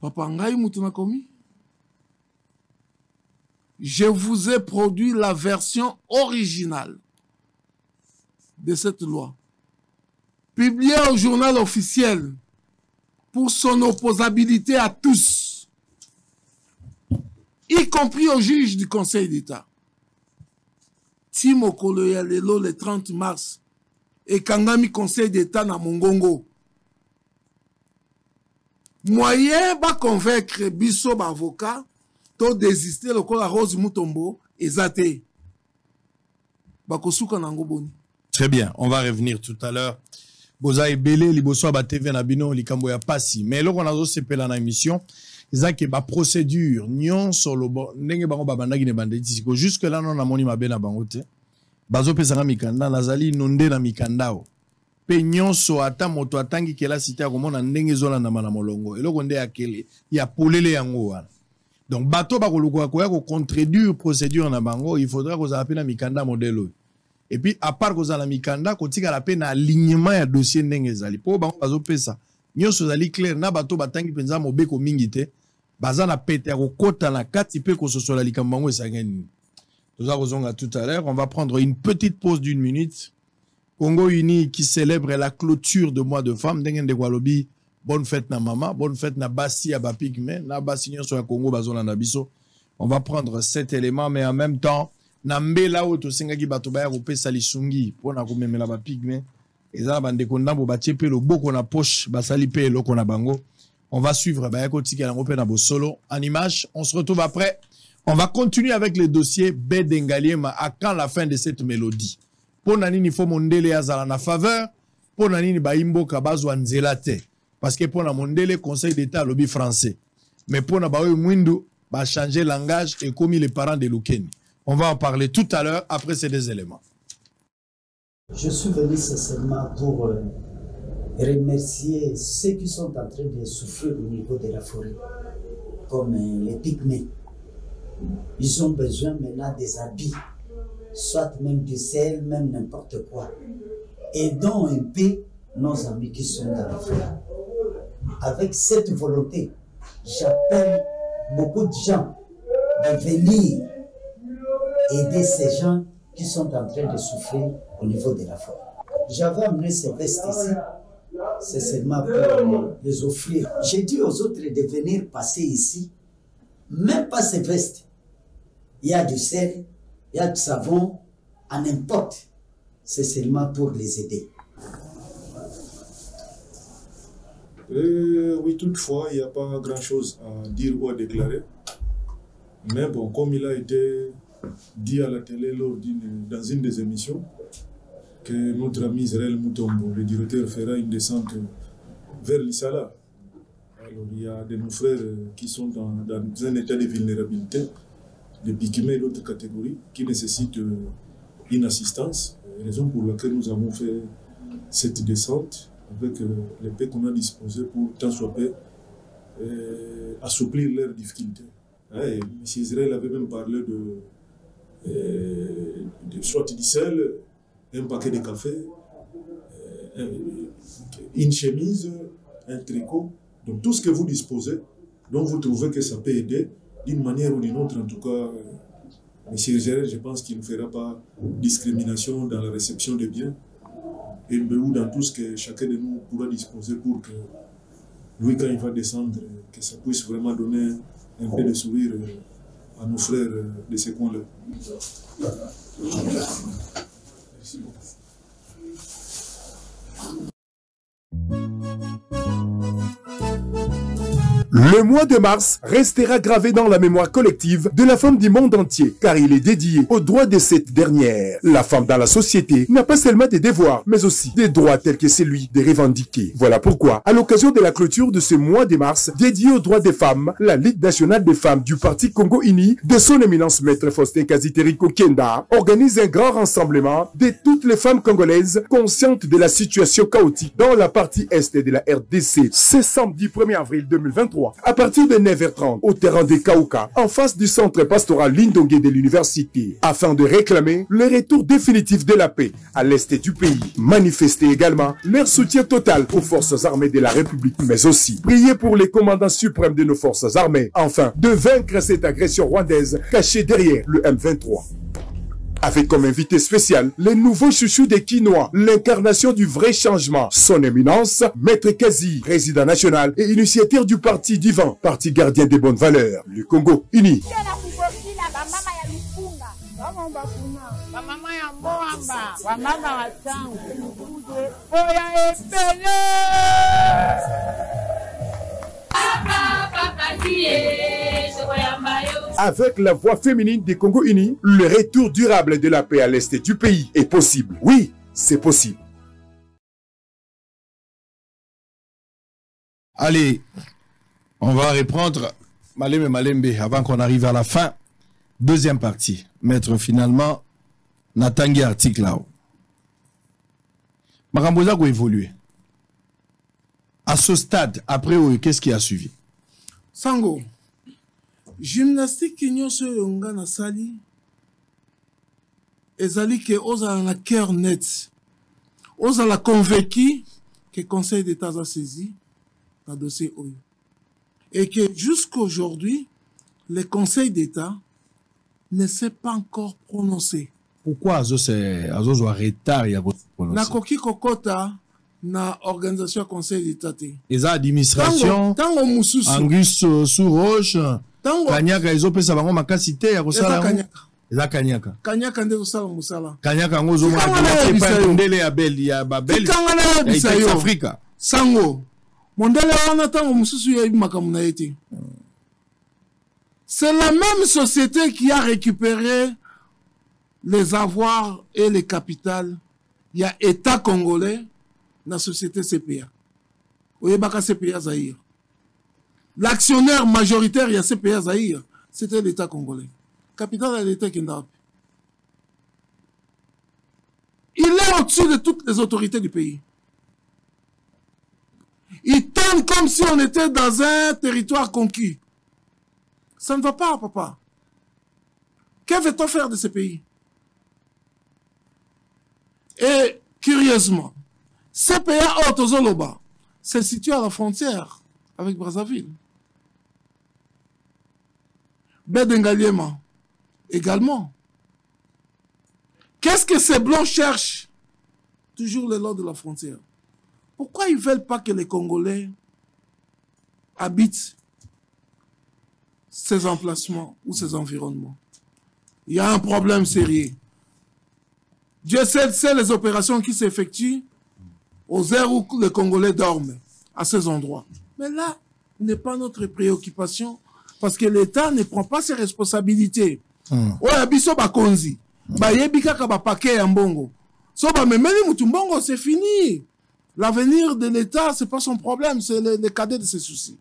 Papa je vous ai produit la version originale de cette loi, publiée au journal officiel pour son opposabilité à tous, y compris au juge du Conseil d'État. Timo Koloyalelo le 30 mars et Kangami Conseil d'État na Mongongo. Moyen ba convaincre biso ba avocat to désister lokola Rose Mutombo ezate. Bakosuka nango. Très bien, on va revenir tout à l'heure. Boza ebele liboso ya batv na bino likambo ya pasi. Mais eloko nazosepela na émission eza ke baprocédure nyonso lobo ndenge bango babandaki na ebandeli siko. Jusque là no namoni mabe na bango te. Bazopesanga mikanda nazali inonde na mikanda o. Mpe nyonso ata moto atangi kelasi te akomona ndenge ezolandama na molongo. Eloko nde yakele ya polele yango wana. Donc bato bakoluka koya kocontredire procédure na bango. Il faudra kozala mpe na mikanda modele oyo et puis à part kozala na mikanda kotikala mpe na alignement ya dossier ndenge ezali. Mpo bango bazopesa. Nyonso ezali clair na bato batangi mpenza mobeko mingi te. Baza na pete ya kokɔta na kati mpe kososola likambo yango esange nini. Toza kozonga tout à l'heure. On va prendre une petite pause d'une minute. Congo uni qui célèbre la clôture de mois de femme. Ndenge ndeko alobi bonne fête na mama bonne fête na basi ya bapigme na basi nyonso ya congo bazolanda biso. On va prendre cet élément mais en même temps na mbela oyo tosengaki bato baya kopesa lisungi mpona komemela bapigme eza na bandeko ndambo batie mpe loboko na poche basali mpe eloko na bango. On va suivre baya kotikela yango mpe na bosolo. En image on se retrouve après. On va continuer avec le dossier bedengaliema à quand la fin de cette mélodie? Mpo na nini fo mondele azala na faveur? Mpo na nini bayimboka bazwa nzela te? Parce que mpo na mondele conseil d'état alobi français. Mais mpo na baoyo mwindu bachange langage ekomi les parents de lukeni On va en parler tout à l'heure après ces deux éléments. Je suis venu sincèrement pour euh, remercier ceux qui sont en train de souffrir au niveau de la forêt, comme euh, les pygmées. Ils ont besoin maintenant des habits, soit même du sel, même n'importe quoi. Aidons un peu nos amis qui sont dans la forêt. Avec cette volonté, j'appelle beaucoup de gens à venir aider ces gens qui sont en train de souffrir au niveau de la forêt. J'avais amené ces vestes ici, c'est seulement pour les offrir. J'ai dit aux autres de venir passer ici, même pas ces vestes. Il y a du sel, il y a du savon, à n'importe. C'est seulement pour les aider. Euh, oui, toutefois, il n'y a pas grand-chose à dire ou à déclarer. Mais bon, comme il a été dit à la télé lors d'une, dans une des émissions que notre ami Israël Moutombo, le directeur, fera une descente vers l'Issala. Alors il y a de nos frères qui sont dans, dans un état de vulnérabilité, de Pikimé et d'autres catégories, qui nécessitent une assistance, raison pour laquelle nous avons fait cette descente avec les paix qu'on a disposé pour tant soit peu euh, assouplir leurs difficultés. M. Israël avait même parlé euh, de, soit du sel, un paquet de café, euh, une chemise, un tricot. Donc tout ce que vous disposez, dont vous trouvez que ça peut aider, d'une manière ou d'une autre, en tout cas, euh, Monsieur Gérard, je pense qu'il ne fera pas discrimination dans la réception des biens et ou dans tout ce que chacun de nous pourra disposer pour que lui, quand il va descendre, que ça puisse vraiment donner un peu de sourire à nos frères de ces coins-là. Merci beaucoup. Le mois de mars restera gravé dans la mémoire collective de la femme du monde entier, car il est dédié aux droits de cette dernière. La femme dans la société n'a pas seulement des devoirs, mais aussi des droits tels que celui de revendiquer. Voilà pourquoi, à l'occasion de la clôture de ce mois de mars dédié aux droits des femmes, la Ligue nationale des femmes du Parti Congo Uni, de son éminence maître Faustin Kaziteriko Kenda, organise un grand rassemblement de toutes les femmes congolaises conscientes de la situation chaotique dans la partie est de la RDC. Ce samedi 1er avril 2023, à partir de 9h30 au terrain des Kauka, en face du centre pastoral Lindongue de l'université, afin de réclamer le retour définitif de la paix à l'est du pays. Manifester également leur soutien total aux forces armées de la République, mais aussi prier pour les commandants suprêmes de nos forces armées, enfin de vaincre cette agression rwandaise cachée derrière le M23 avec comme invité spécial les nouveaux chouchous des Quinois, l'incarnation du vrai changement, son éminence, Maître Kazi, président national et initiateur du parti divin, parti gardien des bonnes valeurs, le Congo uni. Avec la voix féminine des Congo Unis, le retour durable de la paix à l'est du pays est possible. Oui, c'est possible. Allez, on va reprendre Malembe Malembe avant qu'on arrive à la fin. Deuxième partie. Mettre finalement Natangi article là. Makamboza a évolué. À ce stade, après, qu'est-ce qui a suivi? Sango, gymnastique nyonso oyo nga nasali ezali ke ozala na cœur net. Ozala convaincu que conseil d'état aza saisi na dossier oyo. Et que jusqu'aujourd'hui le conseil d'état ne s'est pas encore prononcé. Pourquoi azozwa retard ya nakoki kokota na organisation ya conseil d'état te. Eza administration ntango mosusu. Angus sous roche kanyaka ezopesa bango makasi te ya kosala yango. Eza kanyaka. Kanyaka nde kosala mosala. Kanyaka yango ozomona ndele ya bel ya babelkanga nayebisa yo. Afrika sango mondele wana ntango mosusu yebi makambo na ye te. C'est la même société qui a récupéré les avoirs et les capitales. Il y a état congolais na société CPA oyebaka CPA Zahir l'actionnaire majoritaire ya CPA Zahir c'était l'état congolais. Capital ya l'état Kendapi il est au-dessus de toutes les autorités du pays. Il tourne comme si on était dans un territoire conquis. Ça ne va pas papa. Que veut-on faire de ce pays? Et curieusement CPA Otozoloba se situe à la frontière avec Brazzaville. Bedengaliema également. Qu'est-ce que ces blancs cherchent? Toujours le long de la frontière. Pourquoi ils ne veulent pas que les Congolais habitent ces emplacements ou ces environnements? Il y a un problème sérieux. Dieu sait, c'est les opérations qui s'effectuent aux heures où les Congolais dorment, à ces endroits. Mais là, n'est pas notre préoccupation, parce que l'État ne prend pas ses responsabilités. oyo biso bakonzi bayebi kaka bapake ya mbongo. So bamemeli mutu mbongo c'est fini. L'avenir de l'état c'est pas son problème c'est le, le cadet de ses soucis.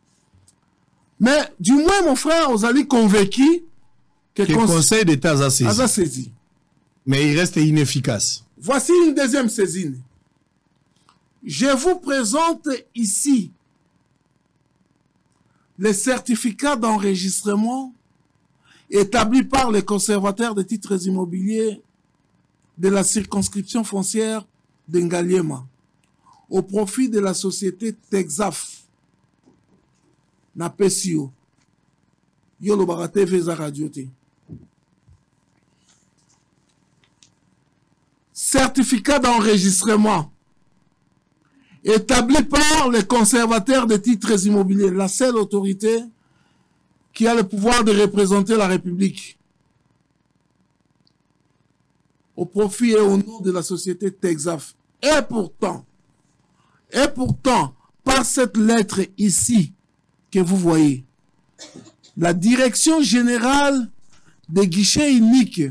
Mais du moins mon frère ozali convaincu que, que cons conseil d'état aza saisi. aza saisi. Mais il reste inefficace. Voici une deuxième saisine je vous présente ici les certificats d'enregistrement établis par les conservateurs de titres immobiliers de la circonscription foncière d'Engaliema au profit de la société Texaf na PSIO. Yo lobaka TV za radio te. Certificat d'enregistrement établi par les conservateurs de titres immobiliers, la seule autorité qui a le pouvoir de représenter la République. au profit et au nom de la société Texaf. Et pourtant, et pourtant, par cette lettre ici que vous voyez, la direction générale des guichets uniques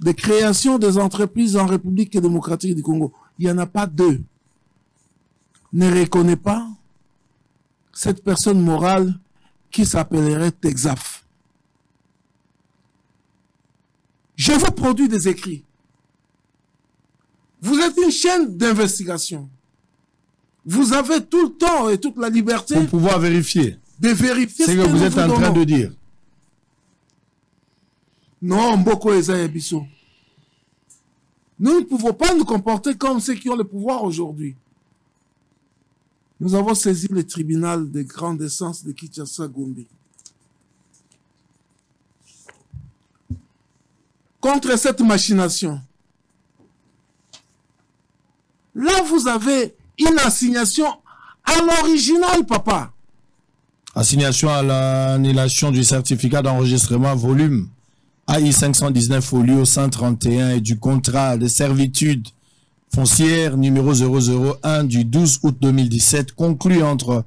de création des entreprises en République démocratique du Congo, il n'y en a pas deux, ne reconnaît pas cette personne morale qui s'appellerait Texaf. Je vous produis des écrits. Vous êtes une chaîne d'investigation. Vous avez tout le temps et toute la liberté. Pour pouvoir vérifier. De vérifier ce que, vous êtes en train de dire. Non, Mboko et. Nous ne pouvons pas nous comporter comme ceux qui ont le pouvoir aujourd'hui. Nous avons saisi le tribunal de grande essence de Kinshasa Gombe. Contre cette machination. Là, vous avez une assignation à l'original, papa. Assignation à l'annulation du certificat d'enregistrement volume AI 519 folio 131 et du contrat de servitude foncière numéro 001 du 12 août 2017 conclu entre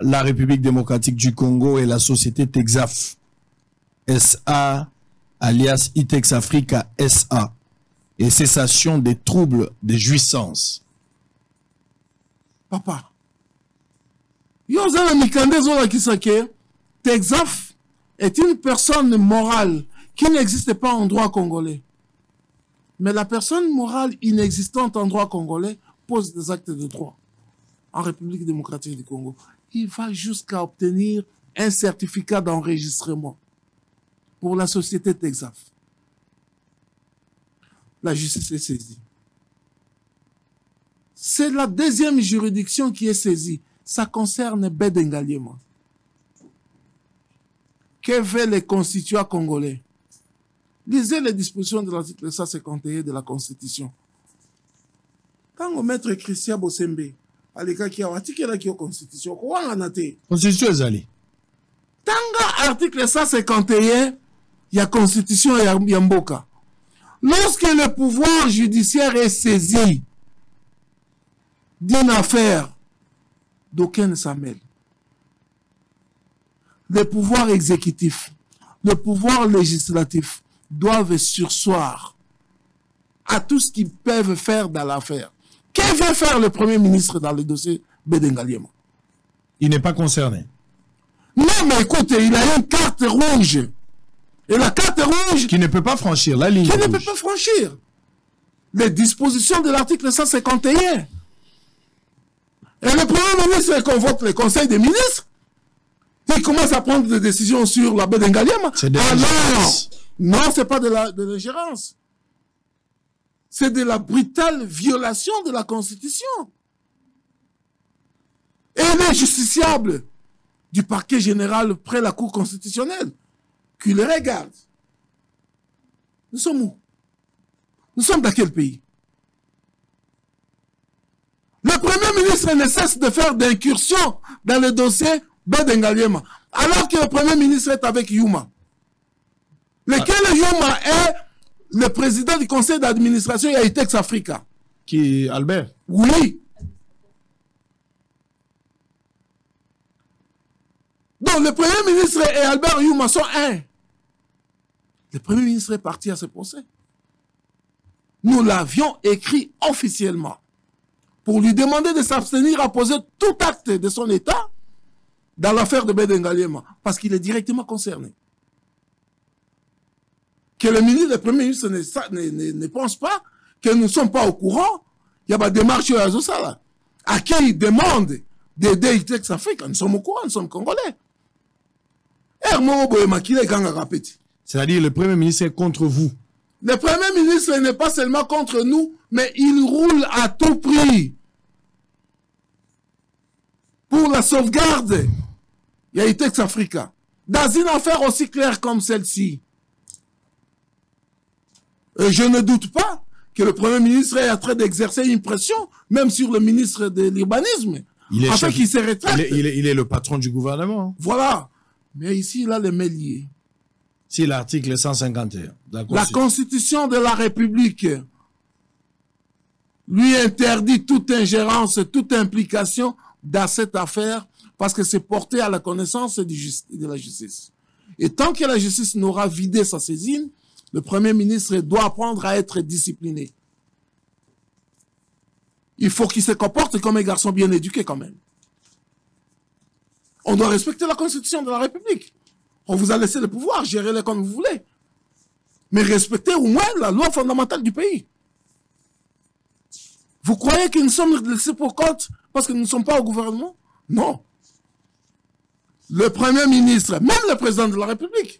la République démocratique du Congo et la société Texaf SA alias ITEX Africa SA et cessation des troubles de jouissance. Papa, Texaf est une personne morale qui n'existe pas en droit congolais. Mais la personne morale inexistante en droit congolais pose des actes de droit en République démocratique du Congo. Il va jusqu'à obtenir un certificat d'enregistrement pour la société Texaf. La justice est saisie. C'est la deuxième juridiction qui est saisie. Ça concerne Bedengaliema. Que veulent les constituants congolais? Lisez les dispositions de l'article 151 de la Constitution. Quand on maître Christian Bosembe, alekaki awa atikelaki yo constitution kowanga te constitution ezali tanga article 151 ya constitution ya, ya mboka. Lorsque le pouvoir judiciaire est saisi d'une affaire d'aucun ne s'en mêle le pouvoir exécutif le pouvoir législatif doivent sursoir à tout ce qu'ils peuvent faire dans l'affaire. Que veut faire le Premier ministre dans le dossier Bedengaliema? Il n'est pas concerné. Non, mais écoutez, il a une carte rouge. Et la carte rouge... Qui ne peut pas franchir la ligne Qui rouge. ne peut pas franchir. Les dispositions de l'article 151. Et le Premier ministre convoque le Conseil des ministres. Il commence à prendre des décisions sur la Bedengaliema. C'est des Alors, non, c'est pas de la de l'ingérence. C'est de la brutale violation de la Constitution. Et les justiciables du parquet général près la Cour constitutionnelle qui le regardent. Nous sommes où? Nous sommes dans quel pays? Le Premier ministre ne cesse de faire d'incursions dans le dossier Bedengaliema, alors que le Premier ministre est avec Yuma. Lequel Yuma est le président du conseil d'administration à ITEX Africa. Qui Albert? Oui. Donc le Premier ministre et Albert Yuma sont un. Le Premier ministre est parti à ce procès. Nous l'avions écrit officiellement pour lui demander de s'abstenir à poser tout acte de son État dans l'affaire de Bedengaliema, parce qu'il est directement concerné que le ministre, le premier ministre ne, ne, ne, ne pense pas que nous ne sommes pas au courant, il y a des démarches à Zosala. À qui il demande d'aider Itex Afrique Nous sommes au courant, nous sommes congolais. C'est-à-dire le premier ministre est contre vous. Le premier ministre n'est pas seulement contre nous, mais il roule à tout prix pour la sauvegarde. Il y a Itex Africa. Dans une affaire aussi claire comme celle-ci, et je ne doute pas que le Premier ministre est en train d'exercer une pression, même sur le ministre de l'urbanisme, afin qu'il se retraite. Il est, il, est, il est, le patron du gouvernement. Voilà. Mais ici, il a les mains liées. Si l'article 151. La constitution. la constitution de la République lui interdit toute ingérence, toute implication dans cette affaire parce que c'est porté à la connaissance de la justice. Et tant que la justice n'aura vidé sa saisine, le Premier ministre doit apprendre à être discipliné. Il faut qu'il se comporte comme un garçon bien éduqué quand même. On doit respecter la Constitution de la République. On vous a laissé le pouvoir, gérez-le comme vous voulez. Mais respectez au moins la loi fondamentale du pays. Vous croyez que nous sommes laissés pour compte parce que nous ne sommes pas au gouvernement? Non le Premier ministre, même le président de la République,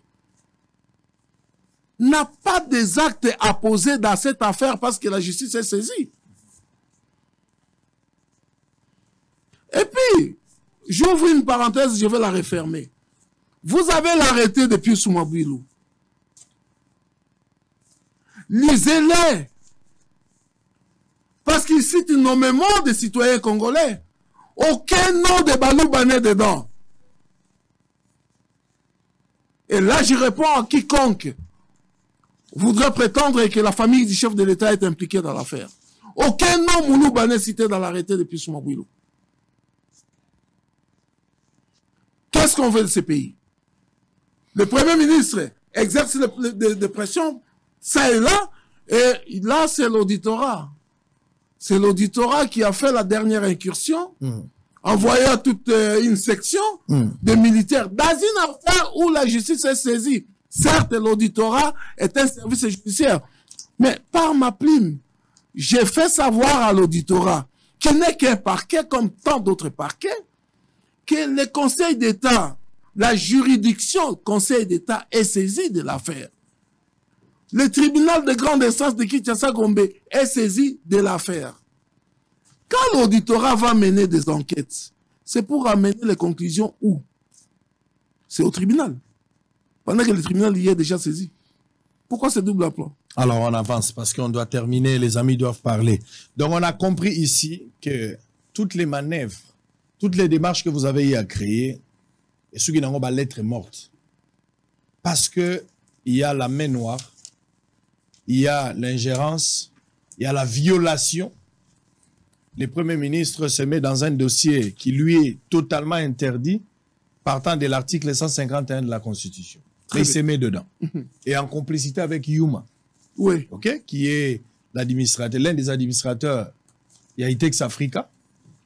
n'a pas des actes à poser dans cette affaire parce que la justice est saisie. Et puis, j'ouvre une parenthèse, je vais la refermer. Vous avez l'arrêté de Pius. Lisez-les. Parce qu'il cite nommément des citoyens congolais. Aucun nom de Balou n'est dedans. Et là, je réponds à quiconque voudrait prétendre que la famille du chef de l'État est impliquée dans l'affaire. Aucun nom Moulouba n'est cité dans l'arrêté de Mabouilou. Qu'est-ce qu'on veut de ce pays? Le Premier ministre exerce des pressions, ça et là, et là, c'est l'auditorat. C'est l'auditorat qui a fait la dernière incursion. Hmm envoyant toute euh, une section hmm. de militaires dans une affaire où la justice est saisie. Certes, l'auditorat est un service judiciaire, mais par ma plume, j'ai fait savoir à l'auditorat qu'il n'est qu'un parquet comme tant d'autres parquets, que le Conseil d'État, la juridiction Conseil d'État est saisi de l'affaire. Le tribunal de grande instance de Kinshasa Gombe est saisi de l'affaire. Quand l'auditorat va mener des enquêtes, c'est pour amener les conclusions où? C'est au tribunal. Pendant que le tribunal y est déjà saisi. Pourquoi ce double plan Alors on avance parce qu'on doit terminer, les amis doivent parler. Donc on a compris ici que toutes les manœuvres, toutes les démarches que vous avez eu à créer, et ceux qui n'ont pas lettre morte. Parce que il y a la main noire, il y a l'ingérence, il y a la violation le Premier ministre se met dans un dossier qui lui est totalement interdit, partant de l'article 151 de la Constitution. Mais il se met dedans. Et en complicité avec Yuma. Oui. OK? Qui est l'administrateur, l'un des administrateurs Yaitex Africa.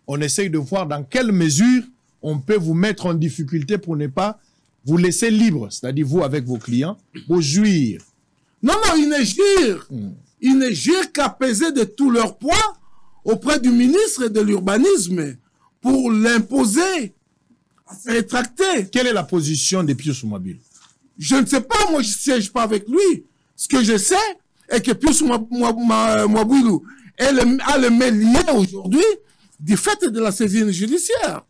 On essaye de voir dans quelle mesure on peut vous mettre en difficulté pour ne pas vous laisser libre, c'est-à-dire vous avec vos clients, pour jouir. Non, non, il ne jure. Hmm. Il ne qu'à peser de tout leur poids auprès du ministre de l'urbanisme pour l'imposer à se rétracter. Quelle est la position des Pius Mobile? Je ne sais pas, moi je ne siège pas avec lui. Ce que je sais est que Pius Mwabilou a le mail lié aujourd'hui du fait de la saisine judiciaire.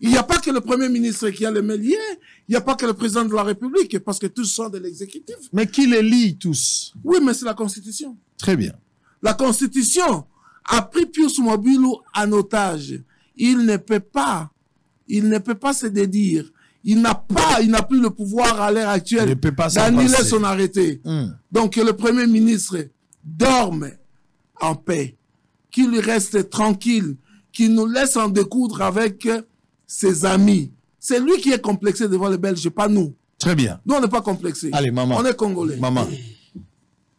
Il n'y a pas que le Premier ministre qui a le lié, il n'y a pas que le président de la République, parce que tous sont de l'exécutif. Mais qui les lie tous? Oui, mais c'est la Constitution. Très bien. La Constitution a pris Pius Mobilou en otage. Il ne peut pas, il ne peut pas se dédire. Il n'a pas, il n'a plus le pouvoir à l'heure actuelle d'annuler son arrêté. Hmm. Donc que le Premier ministre dorme en paix, qu'il reste tranquille, qu'il nous laisse en découdre avec ses amis. C'est lui qui est complexé devant les Belges, pas nous. Très bien. Nous, on n'est pas complexé. Allez, maman. On est congolais. Maman.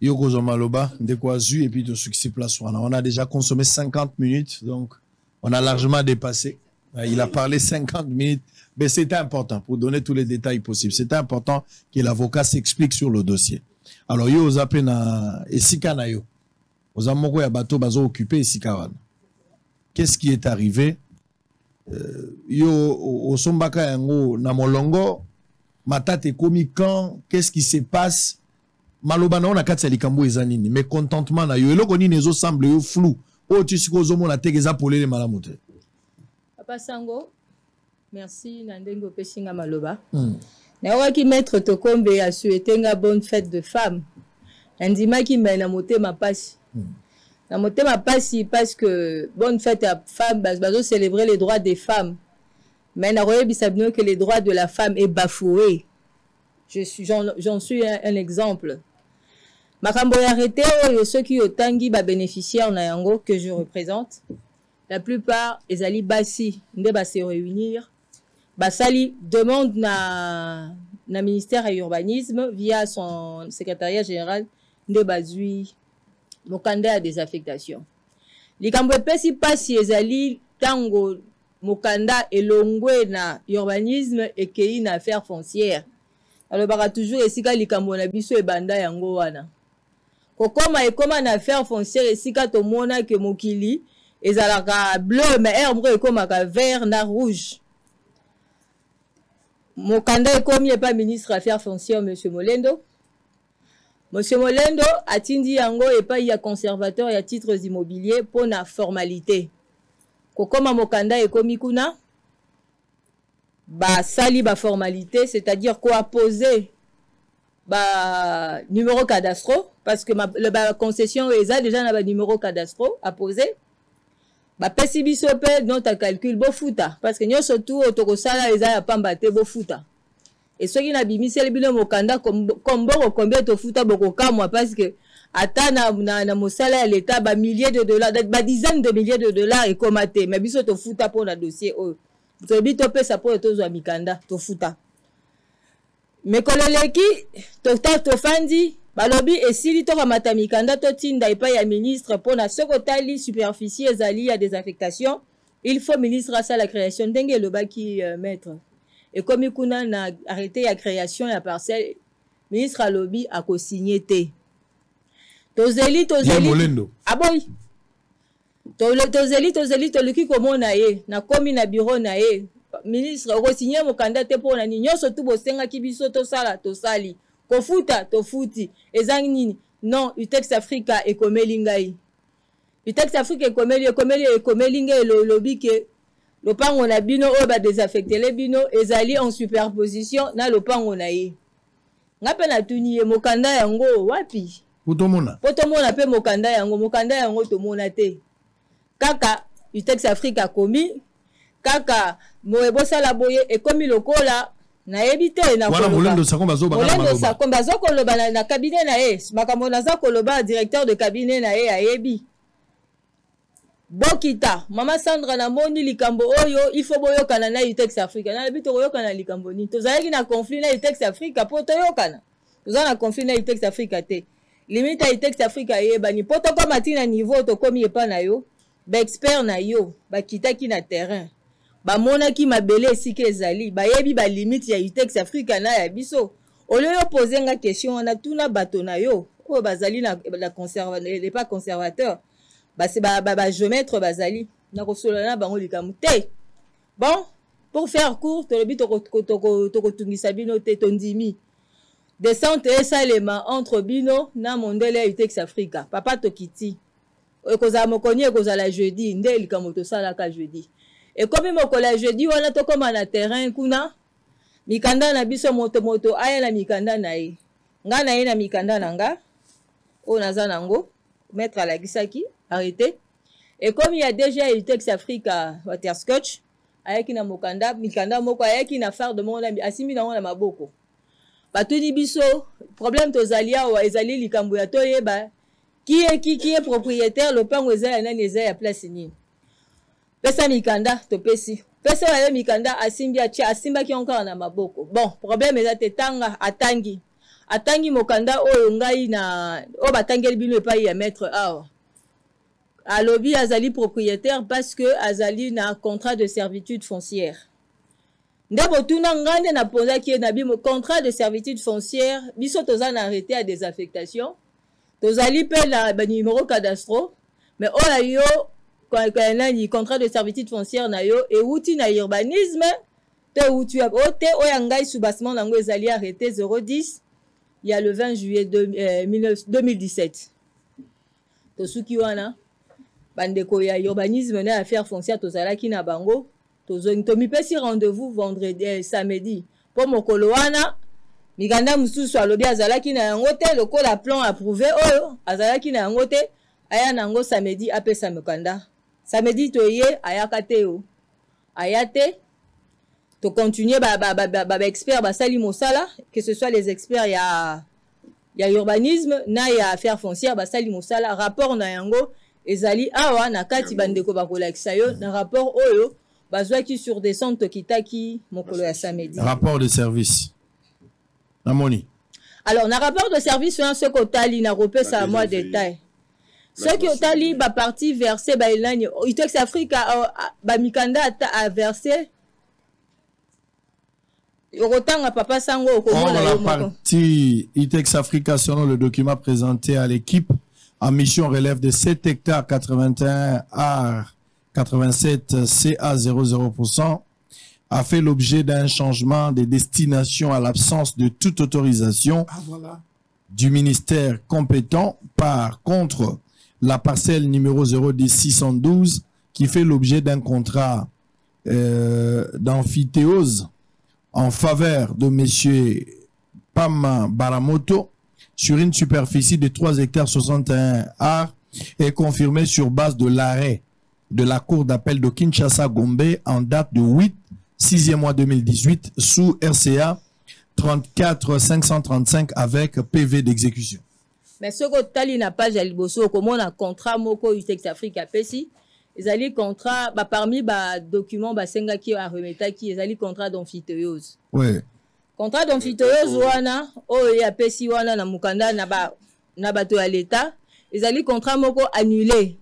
Yoko Maloba, Ndekwazu, et puis de se place. On a déjà consommé 50 minutes, donc on a largement dépassé. Il a parlé 50 minutes, mais c'était important pour donner tous les détails possibles. C'était important que l'avocat s'explique sur le dossier. Alors, yo, zappé na esika na yo. Ozamoko ya bateau bazo occupé esika Qu'est-ce qui est arrivé? Euh, yo, osombaka yango na molongo, matate komi quand? Qu'est-ce qui se passe? maloba na yo na kati likambo eza nini? Mécontentement na yo eloko nini ezosemble yo flou? Oyo ti sikoyo ozomona teke eza polele malamu te papa sango merci na ndenge opesi nga maloba. Hmm. nayokaki maître tokombe asuete nga bonne fête de femme. Nandimaki me na motema mpasi hmm. na motema mpasi parce que bonne fête ya femme bazocélébrer les droits des femmes. Mais nakoyebisa bino que les droits de la femme est bafoué. J'en suis un, un exemple. Makambo ya arrêté oyo soki otangi babénéficiaire na yango que je représente la plupart ezali basi nde base réunir basali demande na, na ministère ya urbanisme via son secrétariat général nde bazwi mokanda ya désaffectation. Likambo epesi mpasi ezali ntango mokanda elongwe na urbanisme ekei na affaire foncière. Alobaka toujours esika likambo na biso ebanda yango wana. Kokóma ekóma na affaire foncière esika tomonaki mokili ezalaka bleu mais aire moko ekómaka vert na rouge mokanda ekómi epa ministre affaire foncière monsieur molendo. Monsieur molendo atindi yango epai ya conservateur ya titres immobilier mpo na formalité. Kokóma mokanda ekómi kuna basali baformalité c'est-à-dire koapose banuméro cadastro parce que baconcession eza déjà na banuméro cadastro apose bapesi biso mpe note calcul bofuta. Parce que nyonso tu oyo tokosala eza ya pamba te bofuta. E soki nabimiseli bino mokanda kombongo combien tofuta bokokamwa? Parce que ata na, na, na mosala ya leta bamillier de dollars badizaine de milliers de dollars ekóma te. Me biso tofuta mpo na dossier oyo. Toyebi topesa mpo oyo tozwa mikanda tofuta. Mekolo eleki tofandi balobi esili tokamata mikanda totinda epai ya ministre mpona soki otali superficie ezali ya désaffectation. Il faut ministre asala création. Ndenge elobaki uh, maître? Ekomi kuna na arrêté ya création ya parcelle. Ministre alobi akosigne te. Tozeli tozeli aboyi tozeli tozeli toluki komona ye nakomi na bureau na ye. Ministre okosigne mokanda te mpona nini nyonso tu bosengaki biso tosala tosali kofuta tofuti. Ezangi nini? Non utex africa ekomeli ngai. Utex africa ekomeli ekomeli ekomeli ngai elobi ke. Lopango na bino oyo badesaffectele bino ezali en superposition na lopango na ye. Nga mpe natuni ye mokanda yango wapi? Po tomona mpe mokanda yango mokanda yango tomona te. Kaka utex africa akomi kaka boye bosala boye ekomi lokola nayebi te molendo sako baza koloba na, na kabine na ye. Makambo naza koloba directeur de kabine na ye ayebi. Bokita mama sandra namoni likambo oyo ifo boyokana na utex africa. Nalobi tokoyokana likambo nini? Tozalaki na conflit na utex africa mpo toyokana. Toza na conflit na utex africa te. Limite ya utex africa eyebani mpo tokóma ntina niveau tokómi epa na yo. Baexpert na yo bakitaki na terrain bamonaki mabele esika ezali. Bayebi balimite ya utex africa na ya biso. Olio yo pose nga question wana tuna bato na yo. Oyo bazali na conserva, pas conservateur bagéometre ba, ba, bazali. Na kosolola na bango likambo. Te! Bon pour faire court tolobi tokotungisa bino te tondimi. Descente esalema entre bino na mondele ya utex africa. Papa tokiti. Ekozala mokoni ekozala jeudi. Nde likambo tosalaka jeudi ekomi mokolo ya jeudi wana tokóma na terrain kuna. Mikanda na biso moto moto aya na mikanda na ye. Ngai na ye na mikanda na nga. Oyo naza nango maître alakisaki arrêté. Ekomi ya dg ya utex africa waterscotch ayaki na mokanda mikanda moko ayaki na farde moko asimbi nango na maboko. Batuni biso problème tozali awa ezali likambo ya toyeba. Kie kie propriétaire lopango eza ya nani eza ya place nini pesa mikanda topesi. Pesa baye mikanda asimbi atie asimbaki yango kaka na maboko. Bon problème eza te tanga atangi. Atangi mokanda oyo ngai na oyo batangeli bino epai ya maître awa. Alobi azali propriétaire parce que azali na contrat de servitude foncière. Nde botuna ngai nde naponzaki ye na bimo contrat de servitude foncière biso toza na arrêté ya désaffectation. Tozali mpe na banumero cadastro mais oyo yo nani contrat de servitude foncière na yo ewuti na urbanisme to ewuti o te oyo ngai soubassement nango ezali arrêté 010 ya le 20 juillet 2017 tosuki wana bandeko ya urbanisme na affaire foncière tozalaki na bango. Tomipesi rendez-vous vendredi eh, samedi. Mpo mokolo wana mikanda mosusu alobi azalaki na yango te lokola plan approuvé. Oyo azalaki na yango te. Aya na yango samedi apesa mikanda samedi toye ayaka te o aya te tocontinue baexpert basali mosala que ce soit les experts ya ya urbanisme na ya affaire foncière basali mosala rapport na yango ezali awa na kati bandeko bakolakisa yo na rapport oyo bazwaki sur descente tokitaki mokolo ya samedi. Rapport de service. Namoni. Alors na rapport de service wana soki otali na kopesa mwa détail soki otali baparti verse baelani itex africa bamikanda averse okotanga papa sango okomona moko partie itex africa selon le document présenté à l'équipe en mission relève de 7 hectares 81 ar 87 ca 00% a fait l'objet d'un changement de destination à l'absence de toute autorisation ah, voilà. du ministère compétent. Par contre, la parcelle numéro 01612 qui fait l'objet d'un contrat euh, d'amphithéose en faveur de M. Pam Baramoto sur une superficie de 3 hectares 61 arts est confirmée sur base de l'arrêt de la Cour d'appel de Kinshasa Gombe en date de 8 6e mois 2018 sous RCA 34 535 avec PV d'exécution. Mais ce que tali na page ya liboso okomona contrat moko utex afrique apesi ezali contrat ba parmi ba document basengaki aremetaki ezali contrat d'amphithéose. Ouais. contrat d'amphithéose wana. Oyo apesi wana na mokanda na ba na bato ya leta ezali contrat moko annulé.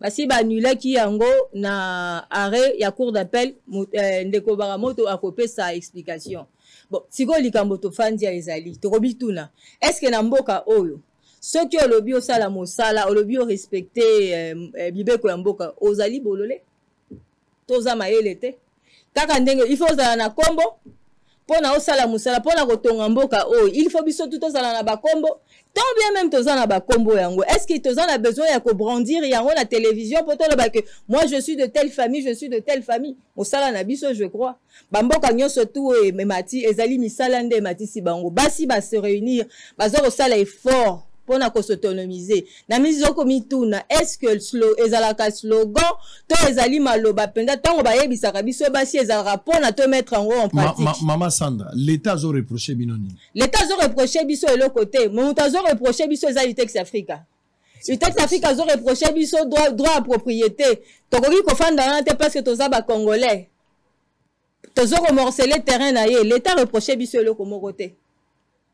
Basi baannulaki yango na arrêt ya cour d'appel eh, ndeko baramoto akopesa explication bon sikoyo likambo tofandi ya ezali tokobituna estce na mboka oyo soki olobi osala mosala olobi orespecte eh, eh, bibeko ya mboka ozali bolole? Toza mayele te. Kaka ndenge faut ozala na nkombo mpo na osala mosala mpo na kotonga mboka oyo. Il faut biso tu tozala na bakombo tant bien même toza na bakombo yango. Est ce que toza na besoin ya kobrandir yango na télévision mpo toloba ke moi je suis de telle famille je suis de telle famille. Mosala na biso je crois. Bamboka nyonso tu oyo emati ezali misala nde ematisi bango basi base réunir baza kosala effort mpona kosautonomize na miso komituna estce ezalaka slogan to ezali maloba mpenza ntango bayebisaka biso basi ezalaka mpona to mettre yango en pratique. ma, ma, mama sandra l'état azoreproche bino nini? L'état azoreproche biso eloko te. Moto azoreproche biso eza utex africa. Utex africa azoreproche biso droit, droit ya propriété. Tokoki kofanda wana te parce que toza bacongolais tozokomorcele terrain na ye. L'état reproche biso eloko moko te.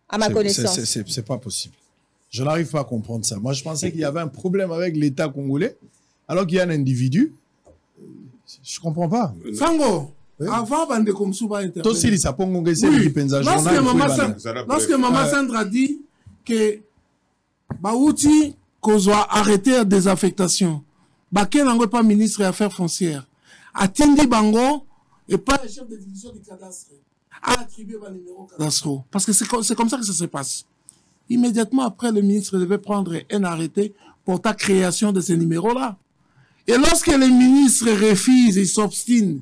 À ma connaissance. c'est pas possible Je n'arrive pas à comprendre ça. Moi, je pensais qu'il y avait un problème avec l'État congolais, alors qu'il y a un individu. Je ne comprends pas. Sango, oui. avant bande comme ça intervenir. Toi aussi, ça peut oui. Lorsque maman, Sandra, lorsque maman Sandra dit que Baouti kozwa arrêter désaffectation, Baken n'ango pas ministre des Affaires foncières, attendi bango et pas le chef de division du cadastre a attribué le numéro cadastre. Parce que c'est comme, comme ça que ça se passe. Immédiatement après, le ministre devait prendre un arrêté pour ta création de ces numéros-là. Et lorsque les ministres refusent et s'obstinent,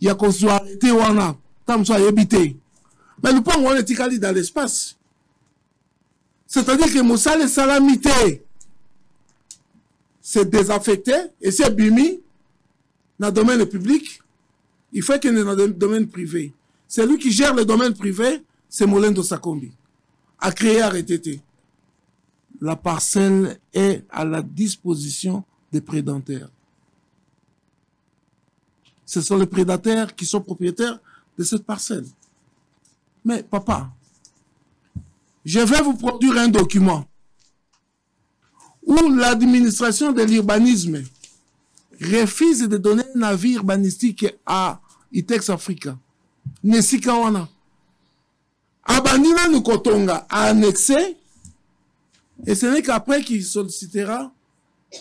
il y a qu'on soit arrêté ou on a, comme soit habité. Mais le point est dans l'espace. C'est-à-dire que Moussa les salamités, c'est désaffecté et c'est bimi dans le domaine public. Il faut qu'il ait dans le domaine privé. Celui qui gère le domaine privé, c'est Molendo Sakombi à créer RTT. La parcelle est à la disposition des prédateurs. Ce sont les prédateurs qui sont propriétaires de cette parcelle. Mais papa, je vais vous produire un document où l'administration de l'urbanisme refuse de donner un avis urbanistique à ITEX Africa. Nesikawana abandi nanu kotonga annexé et ce n'est qu'après qu'il sollicitera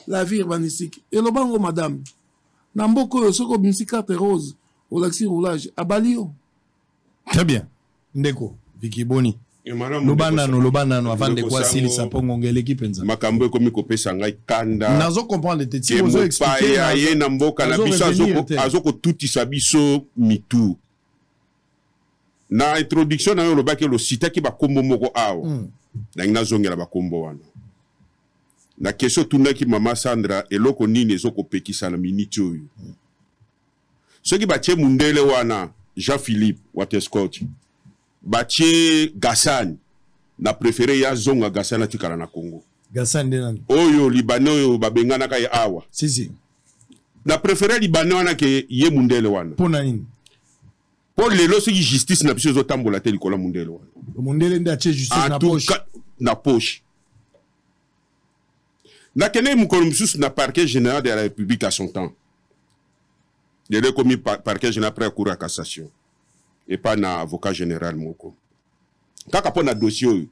la vie urbanistique. Elobango madame na mboka oyo soki obimisi carte rose olakisi roulage abali yo. Très bien. Ndeko viki boni. Loba nano loba nano avant ndeko asilisa mpo ngonga eleki mpenza makambo ekomi kopesa ngai kanda. Nazo comprendre te ti mopaye aye na mboka na biso azokotutisa biso mitu na introduction na yo olobaki olositaki bakombo moko awa. Mm. nangi nazongela bakombo wana. Na question otundaki mama sandra eloko nini ezokopekisa na miniti oyo? Mm. soki batie mundele wana jean-philippe watescott batie gassan na préféré ya zonga gassan atikala na congo. Oyo libanais oyo babenganaka ye awa. Si si. Na préféré libanais wana ke ye mundele wana. Mpo na nini mpo lelo soki justice na biso ezotambola te likolo ya mundele wana mundele nde atie justice na poche. na poche. Nakende mokolo mosusu na parquet général de la république à son temps. Lelo ekomi parquet général après cour ya cassation. Epa na avocat général moko. Kaka mpo na dossier oyo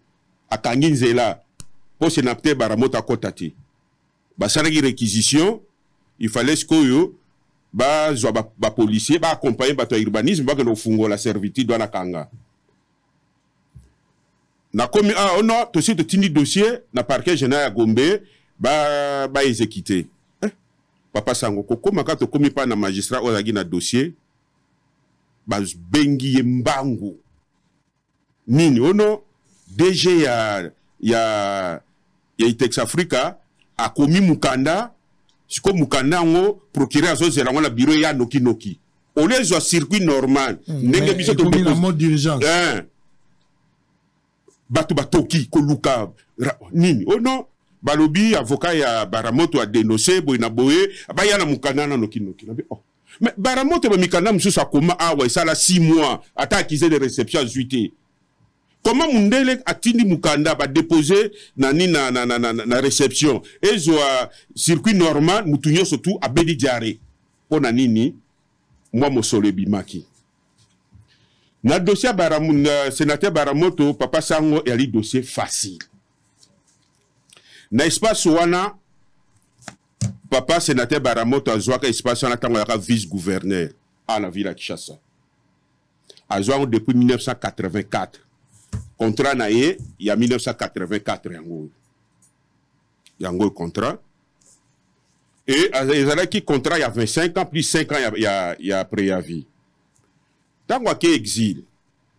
akangi nzela mpo sénateur baramoto akɔta te basalaki réquisition. Il fallait sikoyo bazwa bapolisier ba baakompagne bato ya urbanisme bakende kofungola servitude wana kanga. Nakomi ah, oh non tosi totindi dossier na parquet général ya gombe baexécute ba eh, papa sango kokomaka tokomi mpa na magistrat oyo azalaki na dossier babengi ye mbangu. Nini? Ono dg ya ya ya itex africa akomi mukanda siko mukanda yango procureur azozela yango na biro ya nokinoki. Ole ezwa circuit normal mm, ndenge biso eh, bato batoki koluka nini? Ono balobi avocat ya baramoto adenonse boye na boye baya na mokanda na nokinoki. Nabi oh. mais baramoto bamikanda mosusu akoma awa esala 6 mois ata akize de réception azwi te koma mundele atindi mukanda badepose na nini na, na, na, na, na réception? Ezwa circuit normal mutu nyonso tu abeli diare mpo na nini? Mwa mosolo ebimaki na dossier baramu, sénateur baramoto papa sango eyali dossier facile. Na espace wana papa sénateur baramoto azwaka espace wana ntango ayaka vice gouverneur a na ville ya kinshasa. Azwango depuis 1984 contrat na ye ya 1984 yango oyo yango. Oyo contrat. E ezalaki contrat ya 25 ans plus 5 ans ya, ya, ya préavis. Ntango ake exil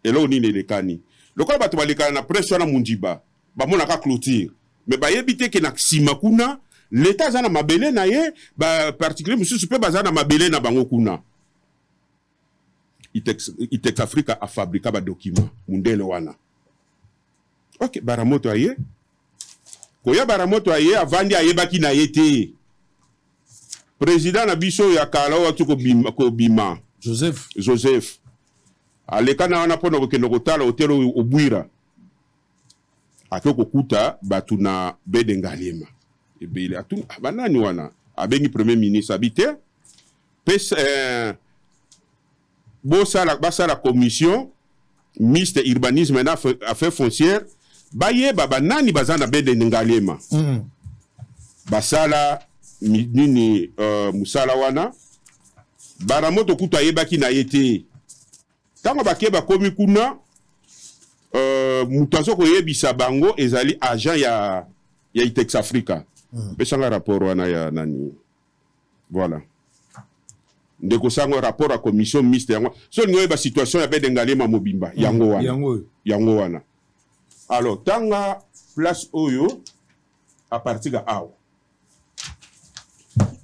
eloko nini elekani? Lokola bato balekana na presse wana mundiba bamonaka clôture. Me bayebi te ke na nsima kuna leta aza na mabele na ye baparticulier mosusu mpe baza na mabele na bango kuna. Itex, itex africa afabrika badokima mundele wana ok baramoto aye. Koya baramoto aye avandi ayebaki na ye te. Président na biso oyo akala oyo ati kobima, kobima. Joseph. Joseph. Aleka na wana mpona kokende kotala hotel oyo obwira. Ake kokuta bato na bedengaliema ebele atu banani wana? Abengi premier ministre abi te mpe eh, bosala basala commission mixte urbanisme na affaire foncière bayeba banani baza na bedengaliema mm -hmm. basala nini uh, mosala wana baramoto kutu ayebaki na ye te. Ntango bake bakomi kuna uh, moto aza koyebisa bango ezali agent ya, ya itex africa. Mm. pesanga rapport wana ya nani? Voilà. Ndeko sango rapport ya commission mixte yango. So olingi oyeba situation ya bedengalema mobimba mm. yango wana. Yango, yango wana alors tanga place oyo à partir ya awa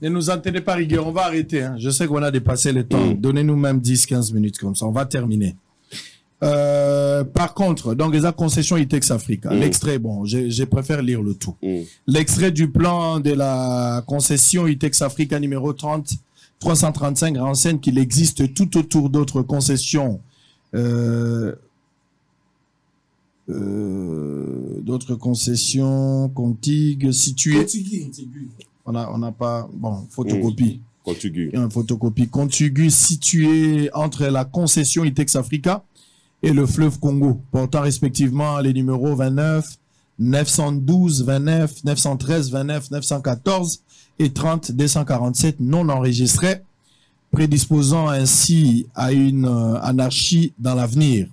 Ne nous entendez pas rigueur, on va arrêter. Hein. Je sais qu'on a dépassé le temps. Mm. Donnez-nous même 10-15 minutes comme ça. On va terminer. Euh, par contre, donc les concessions ITEX Africa, mm. l'extrait, bon, je préfère lire le tout. Mm. L'extrait du plan de la concession ITEX Africa numéro 30, 335 renseigne qu'il existe tout autour d'autres concessions, euh, euh, d'autres concessions contiguës situées. On n'a on a pas, bon, photocopie. Mmh. Contigu. Un photocopie contigu situé entre la concession ITEX Africa et le fleuve Congo, portant respectivement les numéros 29, 912, 29, 913, 29, 914 et 30 247 non enregistrés, prédisposant ainsi à une euh, anarchie dans l'avenir.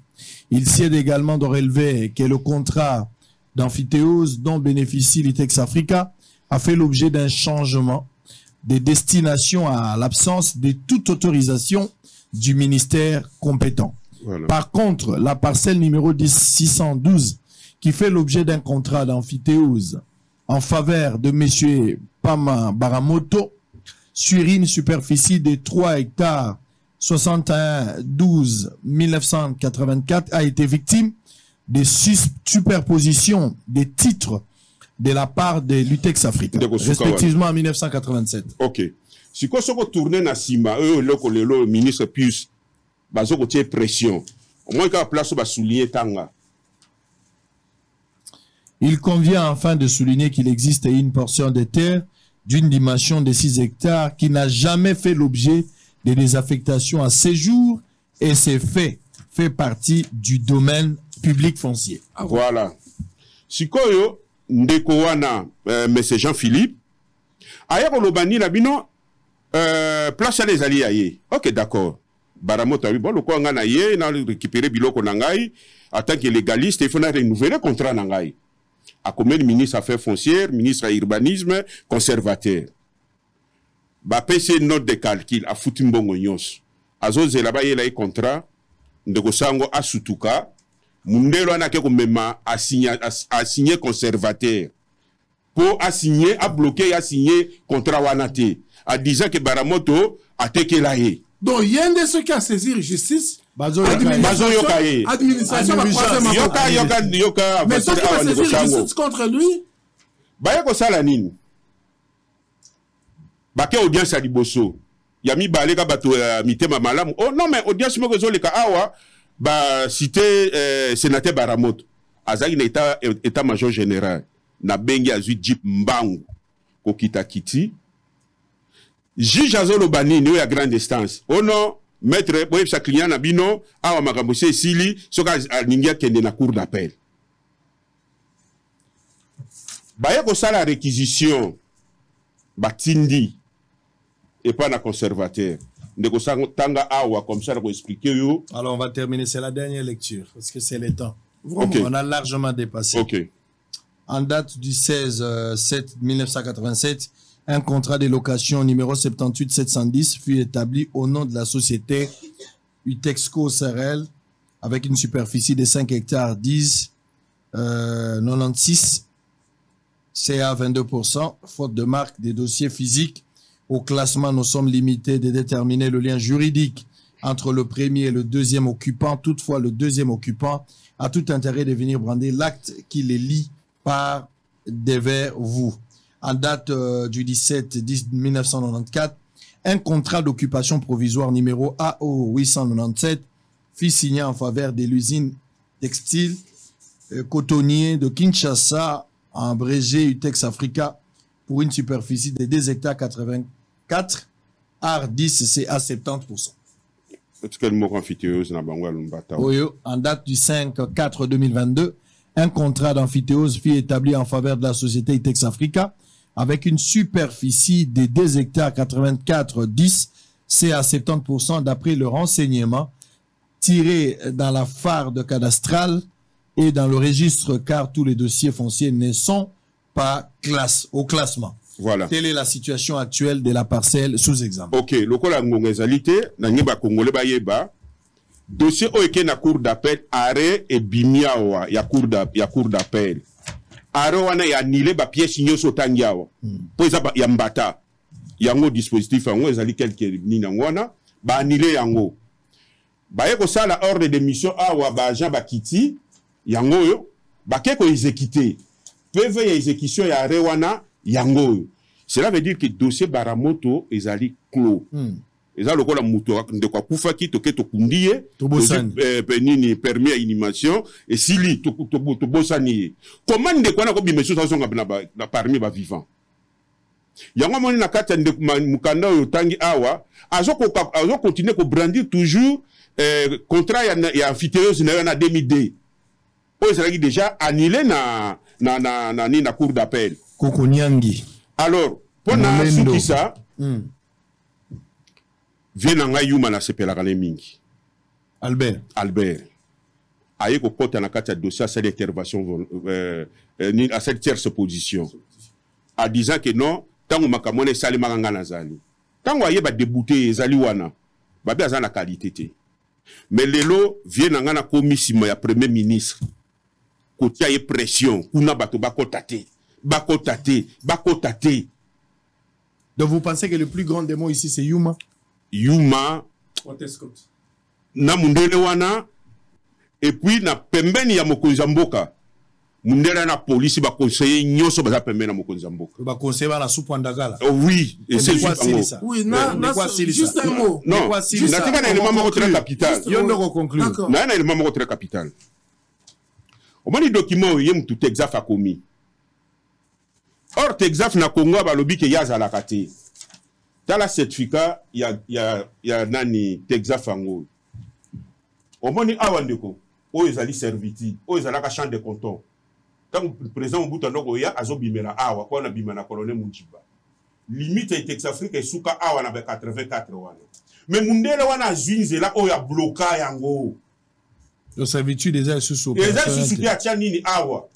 Il sied également de relever que le contrat d'amphithéose dont bénéficie l'ITEX Africa a fait l'objet d'un changement de destination à l'absence de toute autorisation du ministère compétent. Voilà. Par contre, la parcelle numéro 612, qui fait l'objet d'un contrat d'amphithéose en faveur de M. Pama Baramoto, sur une superficie de 3 hectares 61-12-1984 a été victime de superpositions des titres de la part de l'UTEX Afrique, respectivement en 1987. Ok. Si tourner na sima, eux, le ministre Pius, bazo kotie pression. Au moins, qu'à place, ba souligner tanga. Il convient enfin de souligner qu'il existe une portion de terre d'une dimension de 6 hectares qui n'a jamais fait l'objet de désaffectations à séjour et ces faits fait partie du domaine public foncier. Ah, voilà. Sikoyo, ndeko wana, euh, M. Jean-Philippe, aya koloba nini na bino euh, place ezali ya ye ok d'accord baramoto abi bon lokola ngai na ye na récupéré biloko na ngai en tant que légaliste il faut na renouveler contrat na ngai akomeli ministre affaires foncières ministre ya urbanisme conservateur bapesi ye note de calcul afuti mbongo nyonso. Azozela bayela ye contrat ndeko sango asutuka mundelo wana ake komema asigne conservateur. Mpo asigne abloke ye asigne contrat wana te. Adisant ke baramoto atekela ye. Donc ye nde soki asaisir justice bazoyoka ye. administration yoka yoka yoka mais soki basaisir justice contre lui baye kosala nini bake audience ya liboso. Ya mibale ka bato ya mitema malamu. Oh non mais audience moko ezoleka awa basite euh, sénateur baramoto. Azalaki na état, état major général. Na bengi azwi jip mbangu. Kokita kiti. Juge azoloba nini oyo ya grande instance? Ono maître boyebisa client na bino awa makambo esi esili soki alingi akende na cour d'appel. Baye kosala réquisition. Batindi epai na conservateur ndeko tanga awa comme ça yo alors on va terminer c'est la dernière lecture parce que c'est le temps okay. on a largement dépassé en date du 16 euh, 7 1987 un contrat de location numéro 78 710 fut établi au nom de la société Utexco SRL avec une superficie de 5 hectares 10 euh, 96 CA 22%, faute de marque des dossiers physiques. Au classement, nous sommes limités de déterminer le lien juridique entre le premier et le deuxième occupant. Toutefois, le deuxième occupant a tout intérêt de venir brander l'acte qui les lie par devers vous en date euh, du 17 10 1994, un contrat d'occupation provisoire numéro AO 897 fut signé en faveur de l'usine textile euh, cotonnier de Kinshasa, en abrégé UTEX Africa, pour une superficie de 2 hectares 84, art 10, c'est à 70%. En date du 5 4 2022, un contrat d'amphithéose fut établi en faveur de la société UTEX Africa avec une superficie de 2 hectares 84 10, c'est à 70% d'après le renseignement tiré dans la phare de cadastral et dans le registre car tous les dossiers fonciers ne sont pas classe, au classement. Voilà. Telle est la situation actuelle de la parcelle sous examen? Ok, lokola ngonga ezalité na nyeba congolais bayeba dossier oyo na cour d'appel arrêt et bimiawa ya cour d'appel ya cour d'appel aro wana ya anile bapiese nyonso otangi awa mpo hmm. eza ya mbata yango dispositif yango ezali quelque nini yango wana baanile yango baye kosala ordre de mission awa baagent bakiti yango oyo bake koexécute pv ya exécution ya are wana yango oyo cela veut dire que dossier baramoto ezali clos. Mm. eza lokola moto ndeko akufaki toke tokundi ye. Eh, nini permis ya inhumation esili tobosani ye. Koma ndeko wana kobima esusu azonga na parmi bavivant yango amoni na kati ya mokanda oyo otangi awa azokontinue kobrandir toujours eh, contrat ya, ya amphithéose na yo na 2002 oyo ezalaki déjà annulé na, na, na, na, na, na cour d'appel kokoniangi alors mpo na sukisa mm. vie na ngai yuma nasepelaka ne mingi albert. Albert. Aye kokɔta na kati ya dossier asali intervention euh, euh, asali tierce position. A disant ke non ntango makambo wana esalemaka ngai nazali ntango aye badebute ezali wana babe aza na qualité. Te mais lelo vie na ngai nakomi nsima ya premier ministre kotia ye pression kuna bato bakɔta te bakɔta te bakɔta te. Donc vous pensez que le plus grand démon ici c'est yuma? Yuma. Na mundele wana epuis na pembeni ya mokonzi ya mboka mundele na polisi bakonseiller nyonso baza pembeni na mokonzi ya mboka. Bakonseiller bana supu andagala oh, oui natika na elema moko tena capital. Yo ndoko conclure. Naye na elema moko tena capital. Omoni document oyo ye mutu texaf akomi or texaf na congo balobi ke ye azalaka te. Tala certificat ya, ya, ya nani texaf yango. Oyo omoni awa ndeko oyo ezali servitude oyo ezalaka champ de canton ntango président mobutu andoko oya azobimela awa mpo na bima na colonel mujiba limite ya texafrique esuka awa na ba 84 wana. Me mundele wana azwi nzela oyo abloka yango. Yo servitude eza lisusu eza lisusu te atya nini awa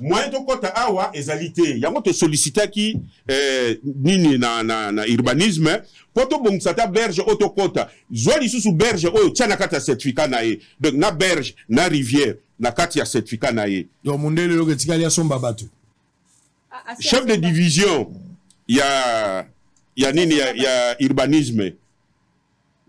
moyen tokɔta awa ezali te. Yango tosollicitaki eh, nini na, na, na urbanisme mpo tobongisa ata berge oyo tokɔta zwa lisusu berge oyo tia na kati ya certificat na ye. Donc na berge na rivière na kati ya certificat na ye. Donc mondele eloko etikali asomba bato. Chef de division ya ya nini ya, ya urbanisme.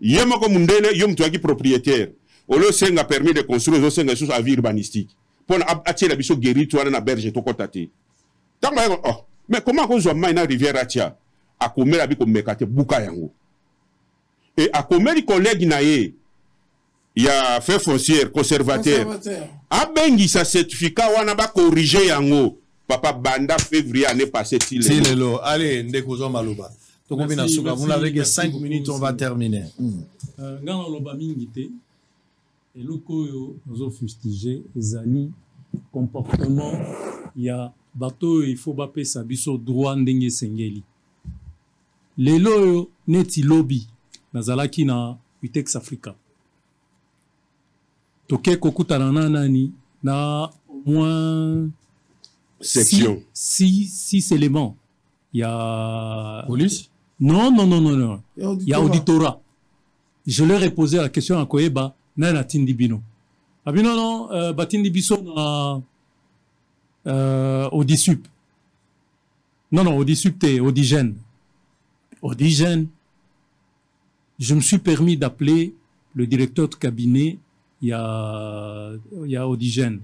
Ye moko mundele yo mutu yaki propriétaire. Olio osenga permis de construire ozosenga lisusu avis urbanistique mpona atiela biso gerite wana na berge tokɔta te. Ntango ayeko oh mais comment akozwa mai na rivière atia? Akomeli abi komeka te buka yango. E akomeli collègue na ye ya fait foncière conservateur abengisa certificat wana bakorige yango. Papa banda février année passé ti lelo. Allez ndeko ozwa maloba. Tokomi na suka vous n'avez que 5 minutes on va terminer. Mm. uh, nga naloba mingi te eloko oyo ozofustige ezali comportement ya bato oyo ifo bapesa biso droit ndenge esengeli. Lelo oyo neti lobi nazalaki na utex africa. Toke kokutana na nani? Na moins section. six, six, six éléments. Ya police? Non non non non non. Il y a auditorat je leur ai posé la question à koyeba nani atindi bino. Abi non non euh, batindi biso na euh, audisup non non audisup te audigène audigène je me suis permis d'appeler le directeur de cabinet il y a il y a audigène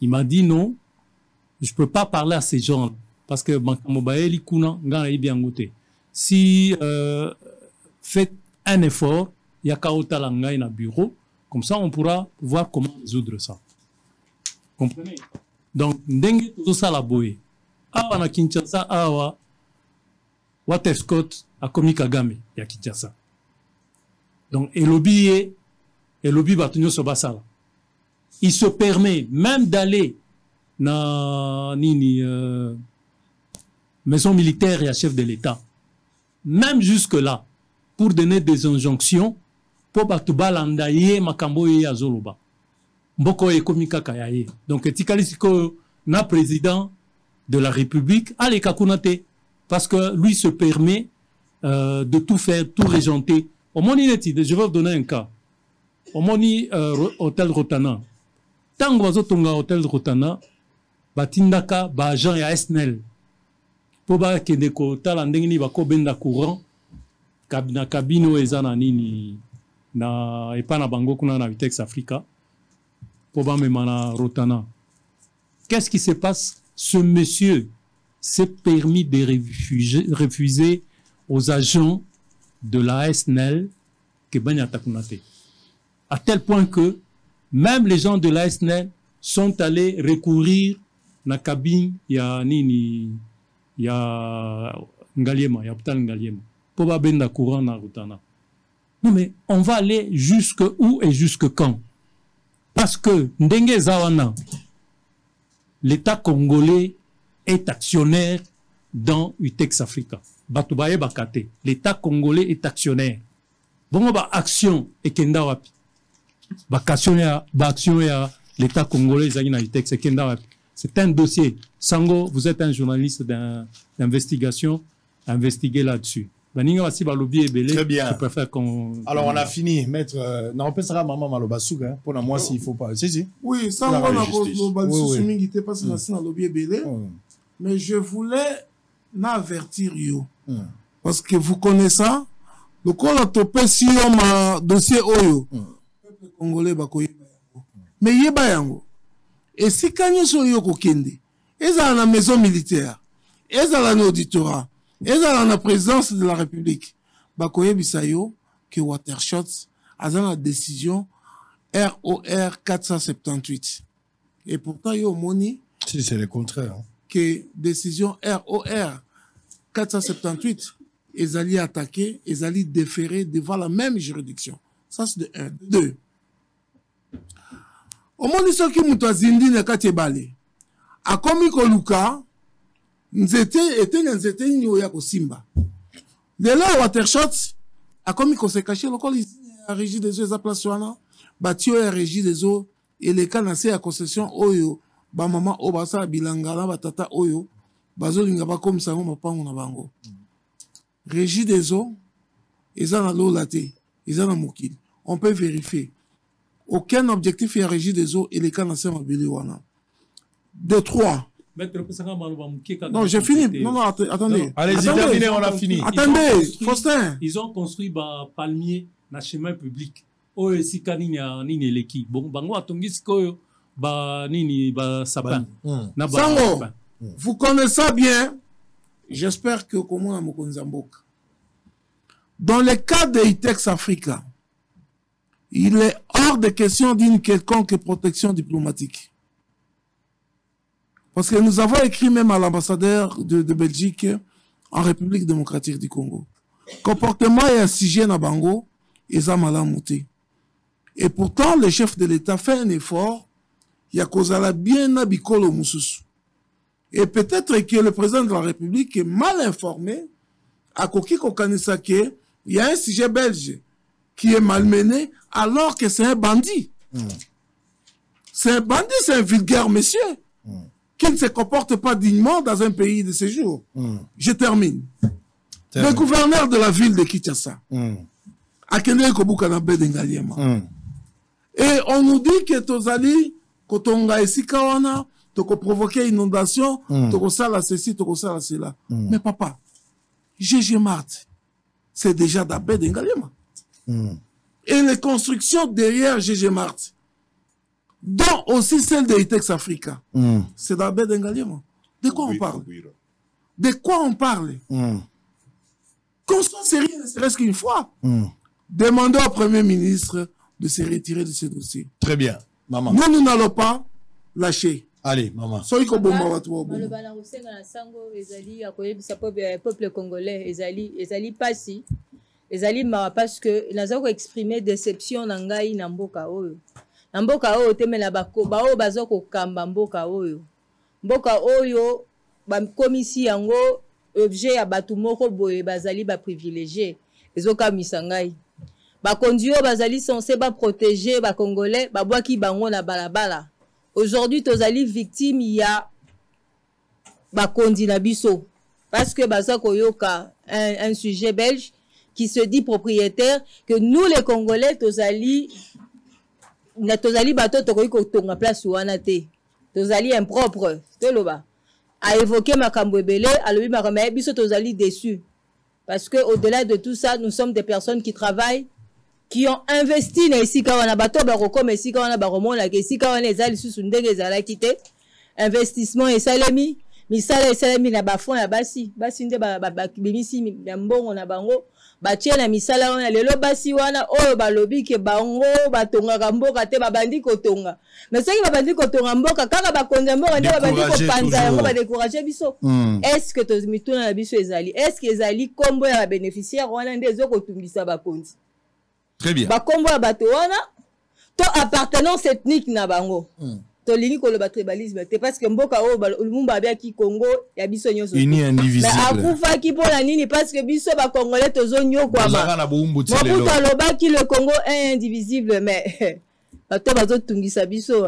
il m'a dit non je peux pas parler à ces gens parce que makambo kuna si euh, faites un effort yaka otala ngai na bureau comme ça on pourra voir comment résoudre ça. Comprenez? Donc ndenge tozosala boye. Awa na kinshasa awa water scott akomi kagame ya kinshasa. Donc elobi elobi bato nyonso il se permet même d'aller na nini euh, maison militaire ya chef de l'état. Même jusque là pour donner des injonctions mpo bato balanda ye makambo oyo ye azoloba. Mboka oyo ekomi kaka ya ye. Donc etikali sikoyo na président de la république aleka kuna te parce que lui se permet euh, de tout faire tout régenter. Omoni neti je vais vous donner un cas. Omoni euh, hôtel rotana. Ntango bazotonga hôtel rotana batindaka baagent ya snel mpo bakende kotala ndenge nini bakobenda courant na kabine oyo eza na nini na epai na bango kuna na vitex africa mpo na rotana. Qu'est-ce qui se passe? Ce monsieur s'est permis de refuser, refuser aux agents de la SNEL que banyata kuna te. À tel point que même les gens de la SNEL sont allés recourir na cabine ya nini ya ngaliema ya hôpital ngaliema mpo courant na rutana non mais on va aller jusque où et jusque quand? Parce que ndenge eza wana l'état congolais est actionnaire dans utex africa. Bato bayebaka te l'état congolais est actionnaire. Bongo baaction ekenda wapi? Baaction ya, ba ya l'état congolais ezalaki na utex ekenda wapi? C'est un dossier. Sango vous êtes un journaliste d'investigation investiguez là-dessus baninga basi balobi ebele Très bien. je préfère qu'on alors on a fini maître euh, na opesaka mama maloba suka hein, mpona mwasi il faut pas si si oui La sango na justice. koloba Oui, lisusu oui. mingi te mpasi na si nalobi ebele Mm. mais je voulais na avertir yo Mm. parce que vous connaissant lokola topesi yo ma dossier oyo peuple congolais bakoyeba yango me yeba yango esika nyonso oyo kokende ezala na maison militaire ezala na auditorat ezala na présidence de la république. Bakoyebisa yo ke watershot aza na décision ror 478 et pourtant yo omoni si c'est le contraire hein. que décision ror 478 ezali attaqué ezali déféré devant la même juridiction. Ça c'est de 1 2 omoni soki moto azindi na kati ebale akomi koluka nzete eteni ya nzete nini oyo ya kosimba. Lelo watershot akomi kosekashe lokola ya régie des eaux eza place wana bati oyo ya régie des eaux eleka na se ya concession oyo bamama oyo basala bilanga na batata oyo bazolinga bakomisa yango mapango na bango. Régie des eaux eza na lola te eza na mokili. On peut vérifier. Aucun objectif ya régie des eaux eleka na se ya mabele wana. De trois non, j'ai fini. Non, non, attendez. Allez-y, terminez, on a fini. Attendez, Faustin. Ils ont construit ba palmier na chemin public. Oyo esika nini ya nini eleki. Bon, bango atongisi koyo ba nini ba sapin. Na ba Sango, vous connaissez bien. J'espère que comment à Mokonzamboka. Dans le cas de ITEX Africa, il est hors de question d'une quelconque protection diplomatique. Parce que nous avons écrit même à l'ambassadeur de, de, Belgique en République démocratique du Congo. Comportement et sujet à Bango, ils ont mal monté. Et pourtant, le chef de l'État fait un effort. Il y a cause à la bien abicolo moussousou. Et peut-être que le président de la République est mal informé à Koki Kokanisake. Il y a un sujet belge qui est malmené alors que c'est un bandit. Mm. C'est un bandit, c'est un vulgaire monsieur. Mm qui ne se comporte pas dignement dans un pays de séjour. Mm. Je termine. Termine. Le gouverneur de la ville de Kinshasa, mm. Akende Kobukana Bedengaliema. Mm. Et on nous dit que Tozali, Kotonga esika wana, toko provoquer inondation, mm. toko sala ceci, toko sala cela. Mm. Mais papa, GG Marthe, c'est déjà d'Abed Ngaliema. Mm. Et les constructions derrière GG Marthe, dont aussi celle de Itex Africa. Mm. C'est d'Abed Ngaliema. De quoi on parle? De quoi on parle? Mm. Qu'on soit sérieux, ne serait-ce qu'une fois. Mm. Demandez au Premier ministre de se retirer de ce dossier. Très bien, maman. Nous, nous n'allons pas lâcher. Allez, maman. soki kobomba bato maloba na kosenga na sango ezali akoyebisa peuple congolais ezali ezali pasi ezali mawa parce que naza koexprime déception na ngai na mboka oyo na mboka oyo otemela baoyo baza kokamba mboka oyo. Mboka oyo bakomisi yango objet ya bato moko boye bazali baprivilégie ezokamwisa ngai. Bakonzi oyo bazali sense baprotege bacongolais babwaki bango na balabala. Aujourd'hui tozali victime ya bakonzi na biso. Parce que baza koyoka un, un sujet belge qui se dit propriétaire que nous les congolais tozali na tozali bato tokoki kotonga place wana te. Tozali impropre toloba. Aévoke makambo ebele alobi makambo ya biso tozali déçu. Parce que au-delà de tout ça nous sommes des personnes qui travaillent qui ont investi na esika wana. Bato bakokoma esika wana bakomonaka esika wana eza lisusu ndenge ezalaki te. Investissement esalemi misala esalemi na bafond ya basi. Basi nde babimisi ya mbongo na bango batie na misala wana lelo basi wana oyo balobi ke bango batongaka mboka te babandi kotonga. Me soki babandi kotonga mboka kaka bakonzi ya mboka nde babandi kopanza yango badécourage biso. Mm. estce mituna na biso ezali? Estce ezali nkombo ya babénéficiaire wana nde ezokotungisa bakonzi? Bakombo ya bato wana to appartenance ethnique na bango. Mm. Tolingi koloba tribalisme te parce que mboka oyo lumumba abiaki congo ya biso nyonso. Akufaki mpona nini parce que biso bacongolais tozonyokwama. Mobutu alobaki le congo un indivisible mais [laughs] bato bazotungisa biso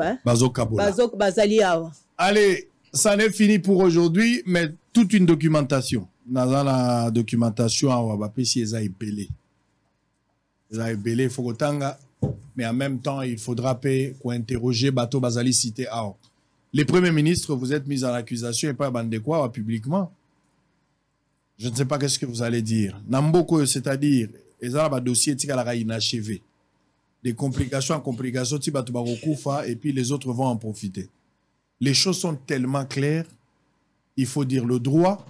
bazali awa. Allez ça n'est fini pour aujourd'hui mais toute une documentation. Naza na documentation awa bapesi eza ebele. Eza ebele faut kotanga mais en même temps, il faudra interroger Bato Bazali cité Ao. Les premiers ministres, vous êtes mis en accusation et pas Bandekwa publiquement. Je ne sais pas qu'est-ce que vous allez dire. Namboko, c'est-à-dire, eza na badossier etikalaka inachevé des complications en complications et puis les autres vont en profiter les choses sont tellement claires il faut dire le droit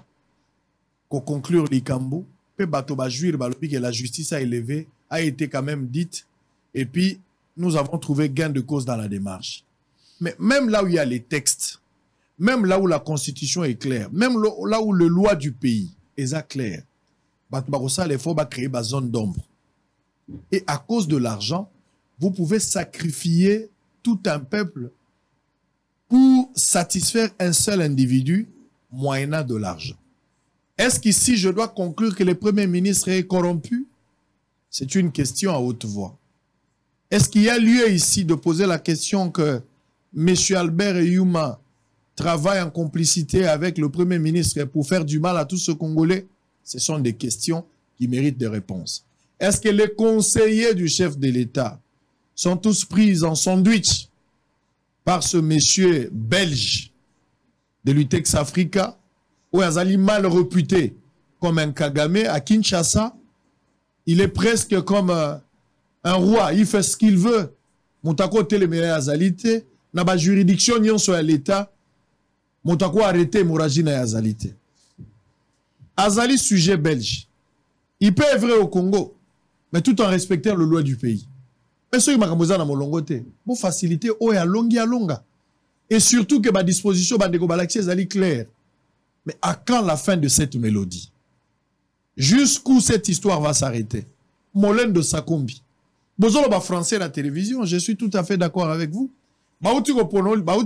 likambo mpe bato bajuire balobi que la justice a élevé a été quand même dite et puis nous avons trouvé gain de cause dans la démarche mais même là où il y a les textes même là où la constitution est claire même là où le loi du pays est clair bato bakosala effort bacréer bazone d'ombre et à cause de l'argent vous pouvez sacrifier tout un peuple pour satisfaire un seul individu moyennant de l'argent. Est-ce qu'ici je dois conclure que le Premier ministre est corrompu? C'est une question à haute voix. Est-ce qu'il y a lieu ici de poser la question que M. Albert Yuma travaille en complicité avec le Premier ministre pour faire du mal à tous ce Congolais? Ce sont des questions qui méritent des réponses. Est-ce que les conseillers du chef de l'État sont tous pris en sandwich par ce monsieur belge de l'UTEX Africa, où Azali mal réputé comme un Kagame à Kinshasa? Il est presque comme un, roi, il fait ce qu'il veut. Montako téléméré Azalité, na ba juridiction nyon soit l'État, Montako arrêté hémorragie na. Azali sujet belge. Il peut œuvrer au Congo, mais tout en respectant le loi du pays. Mais soki makambo eza na molongo te bofacilité oyo alongi alonga et surtout que badisposition bandeko balakisi ezali claire mais à quand la fin de cette mélodie? Jusqu'où cette histoire va s'arrêter? Molende sakombi bozoloba français na télévision je suis tout à fait d'accord avec vous. Bauti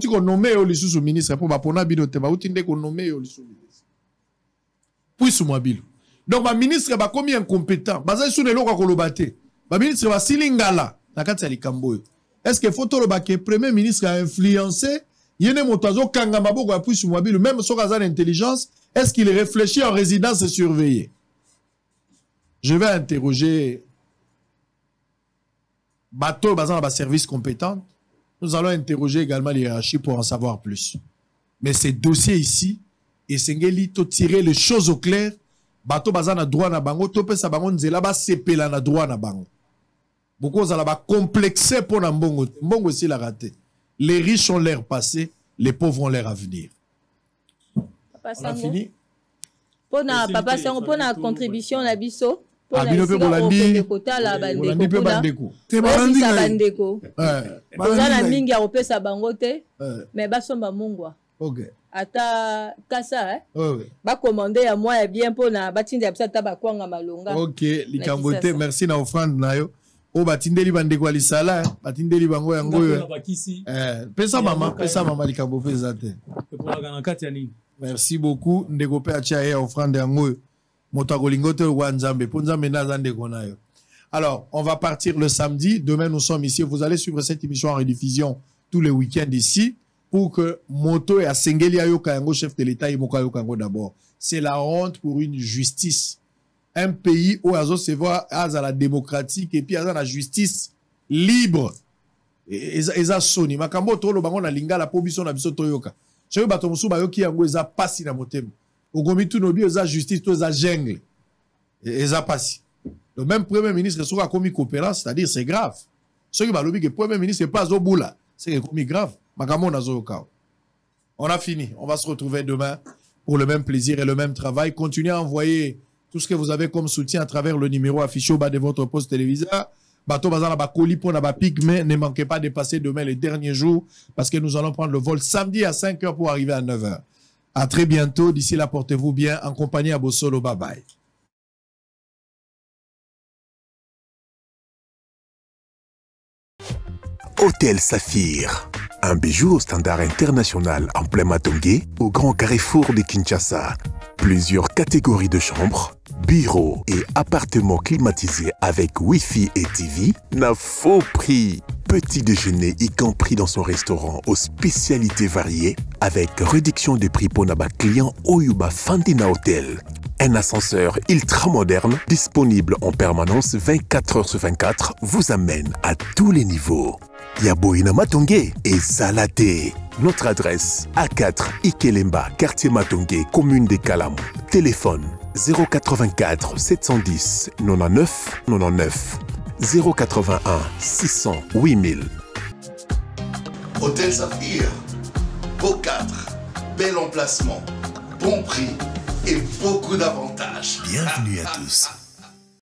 konome yo lisusu ministre mpo bapona bino te bauti nde konome yo lisusu ministre. Puisu mwa bilo donc baministre bakomi incompétent bazali suna eloko ya koloba te. Baministre basili ngala na kati ya likambo oyo est ce que fo toloba ke premier ministre a influencé? Ye nde moto azokanga maboko ya puisu mwabilu même soki aza na intelligence est ce qu'il réfléchit en résidence surveillée? Je vais interroger bato baza na baservice compétente nous allons interroger également les hiérarchies pour en savoir plus. Mais ces dossiers ici esengeli totirer les choses au clair. Bato baza na droit na bango topesa bango nzela basepela na droit na bango. Bokozala bacomplexé mpo na mbongo mbongo esilaka te les riches ont l'air passé les pauvres ont l'air avenir papa sango. mpona papa sango mpona contribution na biso bino mpe bolandi. kotala bolandi mpe bandeko. Bandeko. Bandeko toza na mingi ya kopesa bango te mais basomba mungwa ata kasa eh? bakomande ya mwa ya bien mpona batindela biso ata bakwanga malonga. Ok likambo te. Merci na offrande na yo. Oyo batindeli bandeko ya lisala batindeli bango yango oyo pesa mama pesa mama likambo mpe eza te. Merci beaucoup. Ndeko mpe atia ye ya offrande yango oyo moto akolinga te lokwa nzambe mpo nzambe nde aza ndeko na yo. Alors on va partir le samedi. Demain nous sommes ici. Vous allez suivre cette émission en rediffusion tous les week-ends ici pour que moto ya sengeli ayoka yango chef de l'état ye moko ayoka yango d'abord. C'est la honte pour une justice. Un pays oyo azosevoir azala démocratique et puis aza na justice libre. Eza, eza soni makambo oyo toloba yango na lingala mpo biso na biso toyoka. Soki bato mosusu bayoki yango eza pasi na motema okomi tuna obi eza justice to eza jungle. Eza pasi le même premier ministre soki akomi coopérance c'est-à-dire c'est grave. Soki balobi ke premier ministre epa azobula c'est ekomi grave. Makambo oyo nazoyoka on a fini. On va se retrouver demain pour le même plaisir et le même travail. Continuez à envoyer tout ce que vous avez comme soutien à travers le numéro affiché au bas de votre poste téléviseur. Bateau Bazana Bakoli pour Nabapik, mais ne manquez pas de passer demain les derniers jours parce que nous allons prendre le vol samedi à 5h pour arriver à 9h. À très bientôt. D'ici là, portez-vous bien en compagnie à Bossolo. Bye bye. Hôtel Saphir. Un bijou au standard international en plein Matongé, au grand carrefour de Kinshasa. Plusieurs catégories de chambres, bureaux et appartements climatisés avec Wi-Fi et TV n'a faux prix. Petit déjeuner y compris dans son restaurant aux spécialités variées avec réduction des prix pour Naba client Oyuba Fandina Hotel. Un ascenseur ultra moderne disponible en permanence 24 heures sur 24 vous amène à tous les niveaux. Yaboina Matongé et Salaté. Notre adresse A4 Ikelemba, quartier Matongé, commune des Calamou. Téléphone 084 710 99 99 081 600 8000. Hôtel Saphir, beau 4, bel emplacement, bon prix et beaucoup d'avantages. Bienvenue à tous.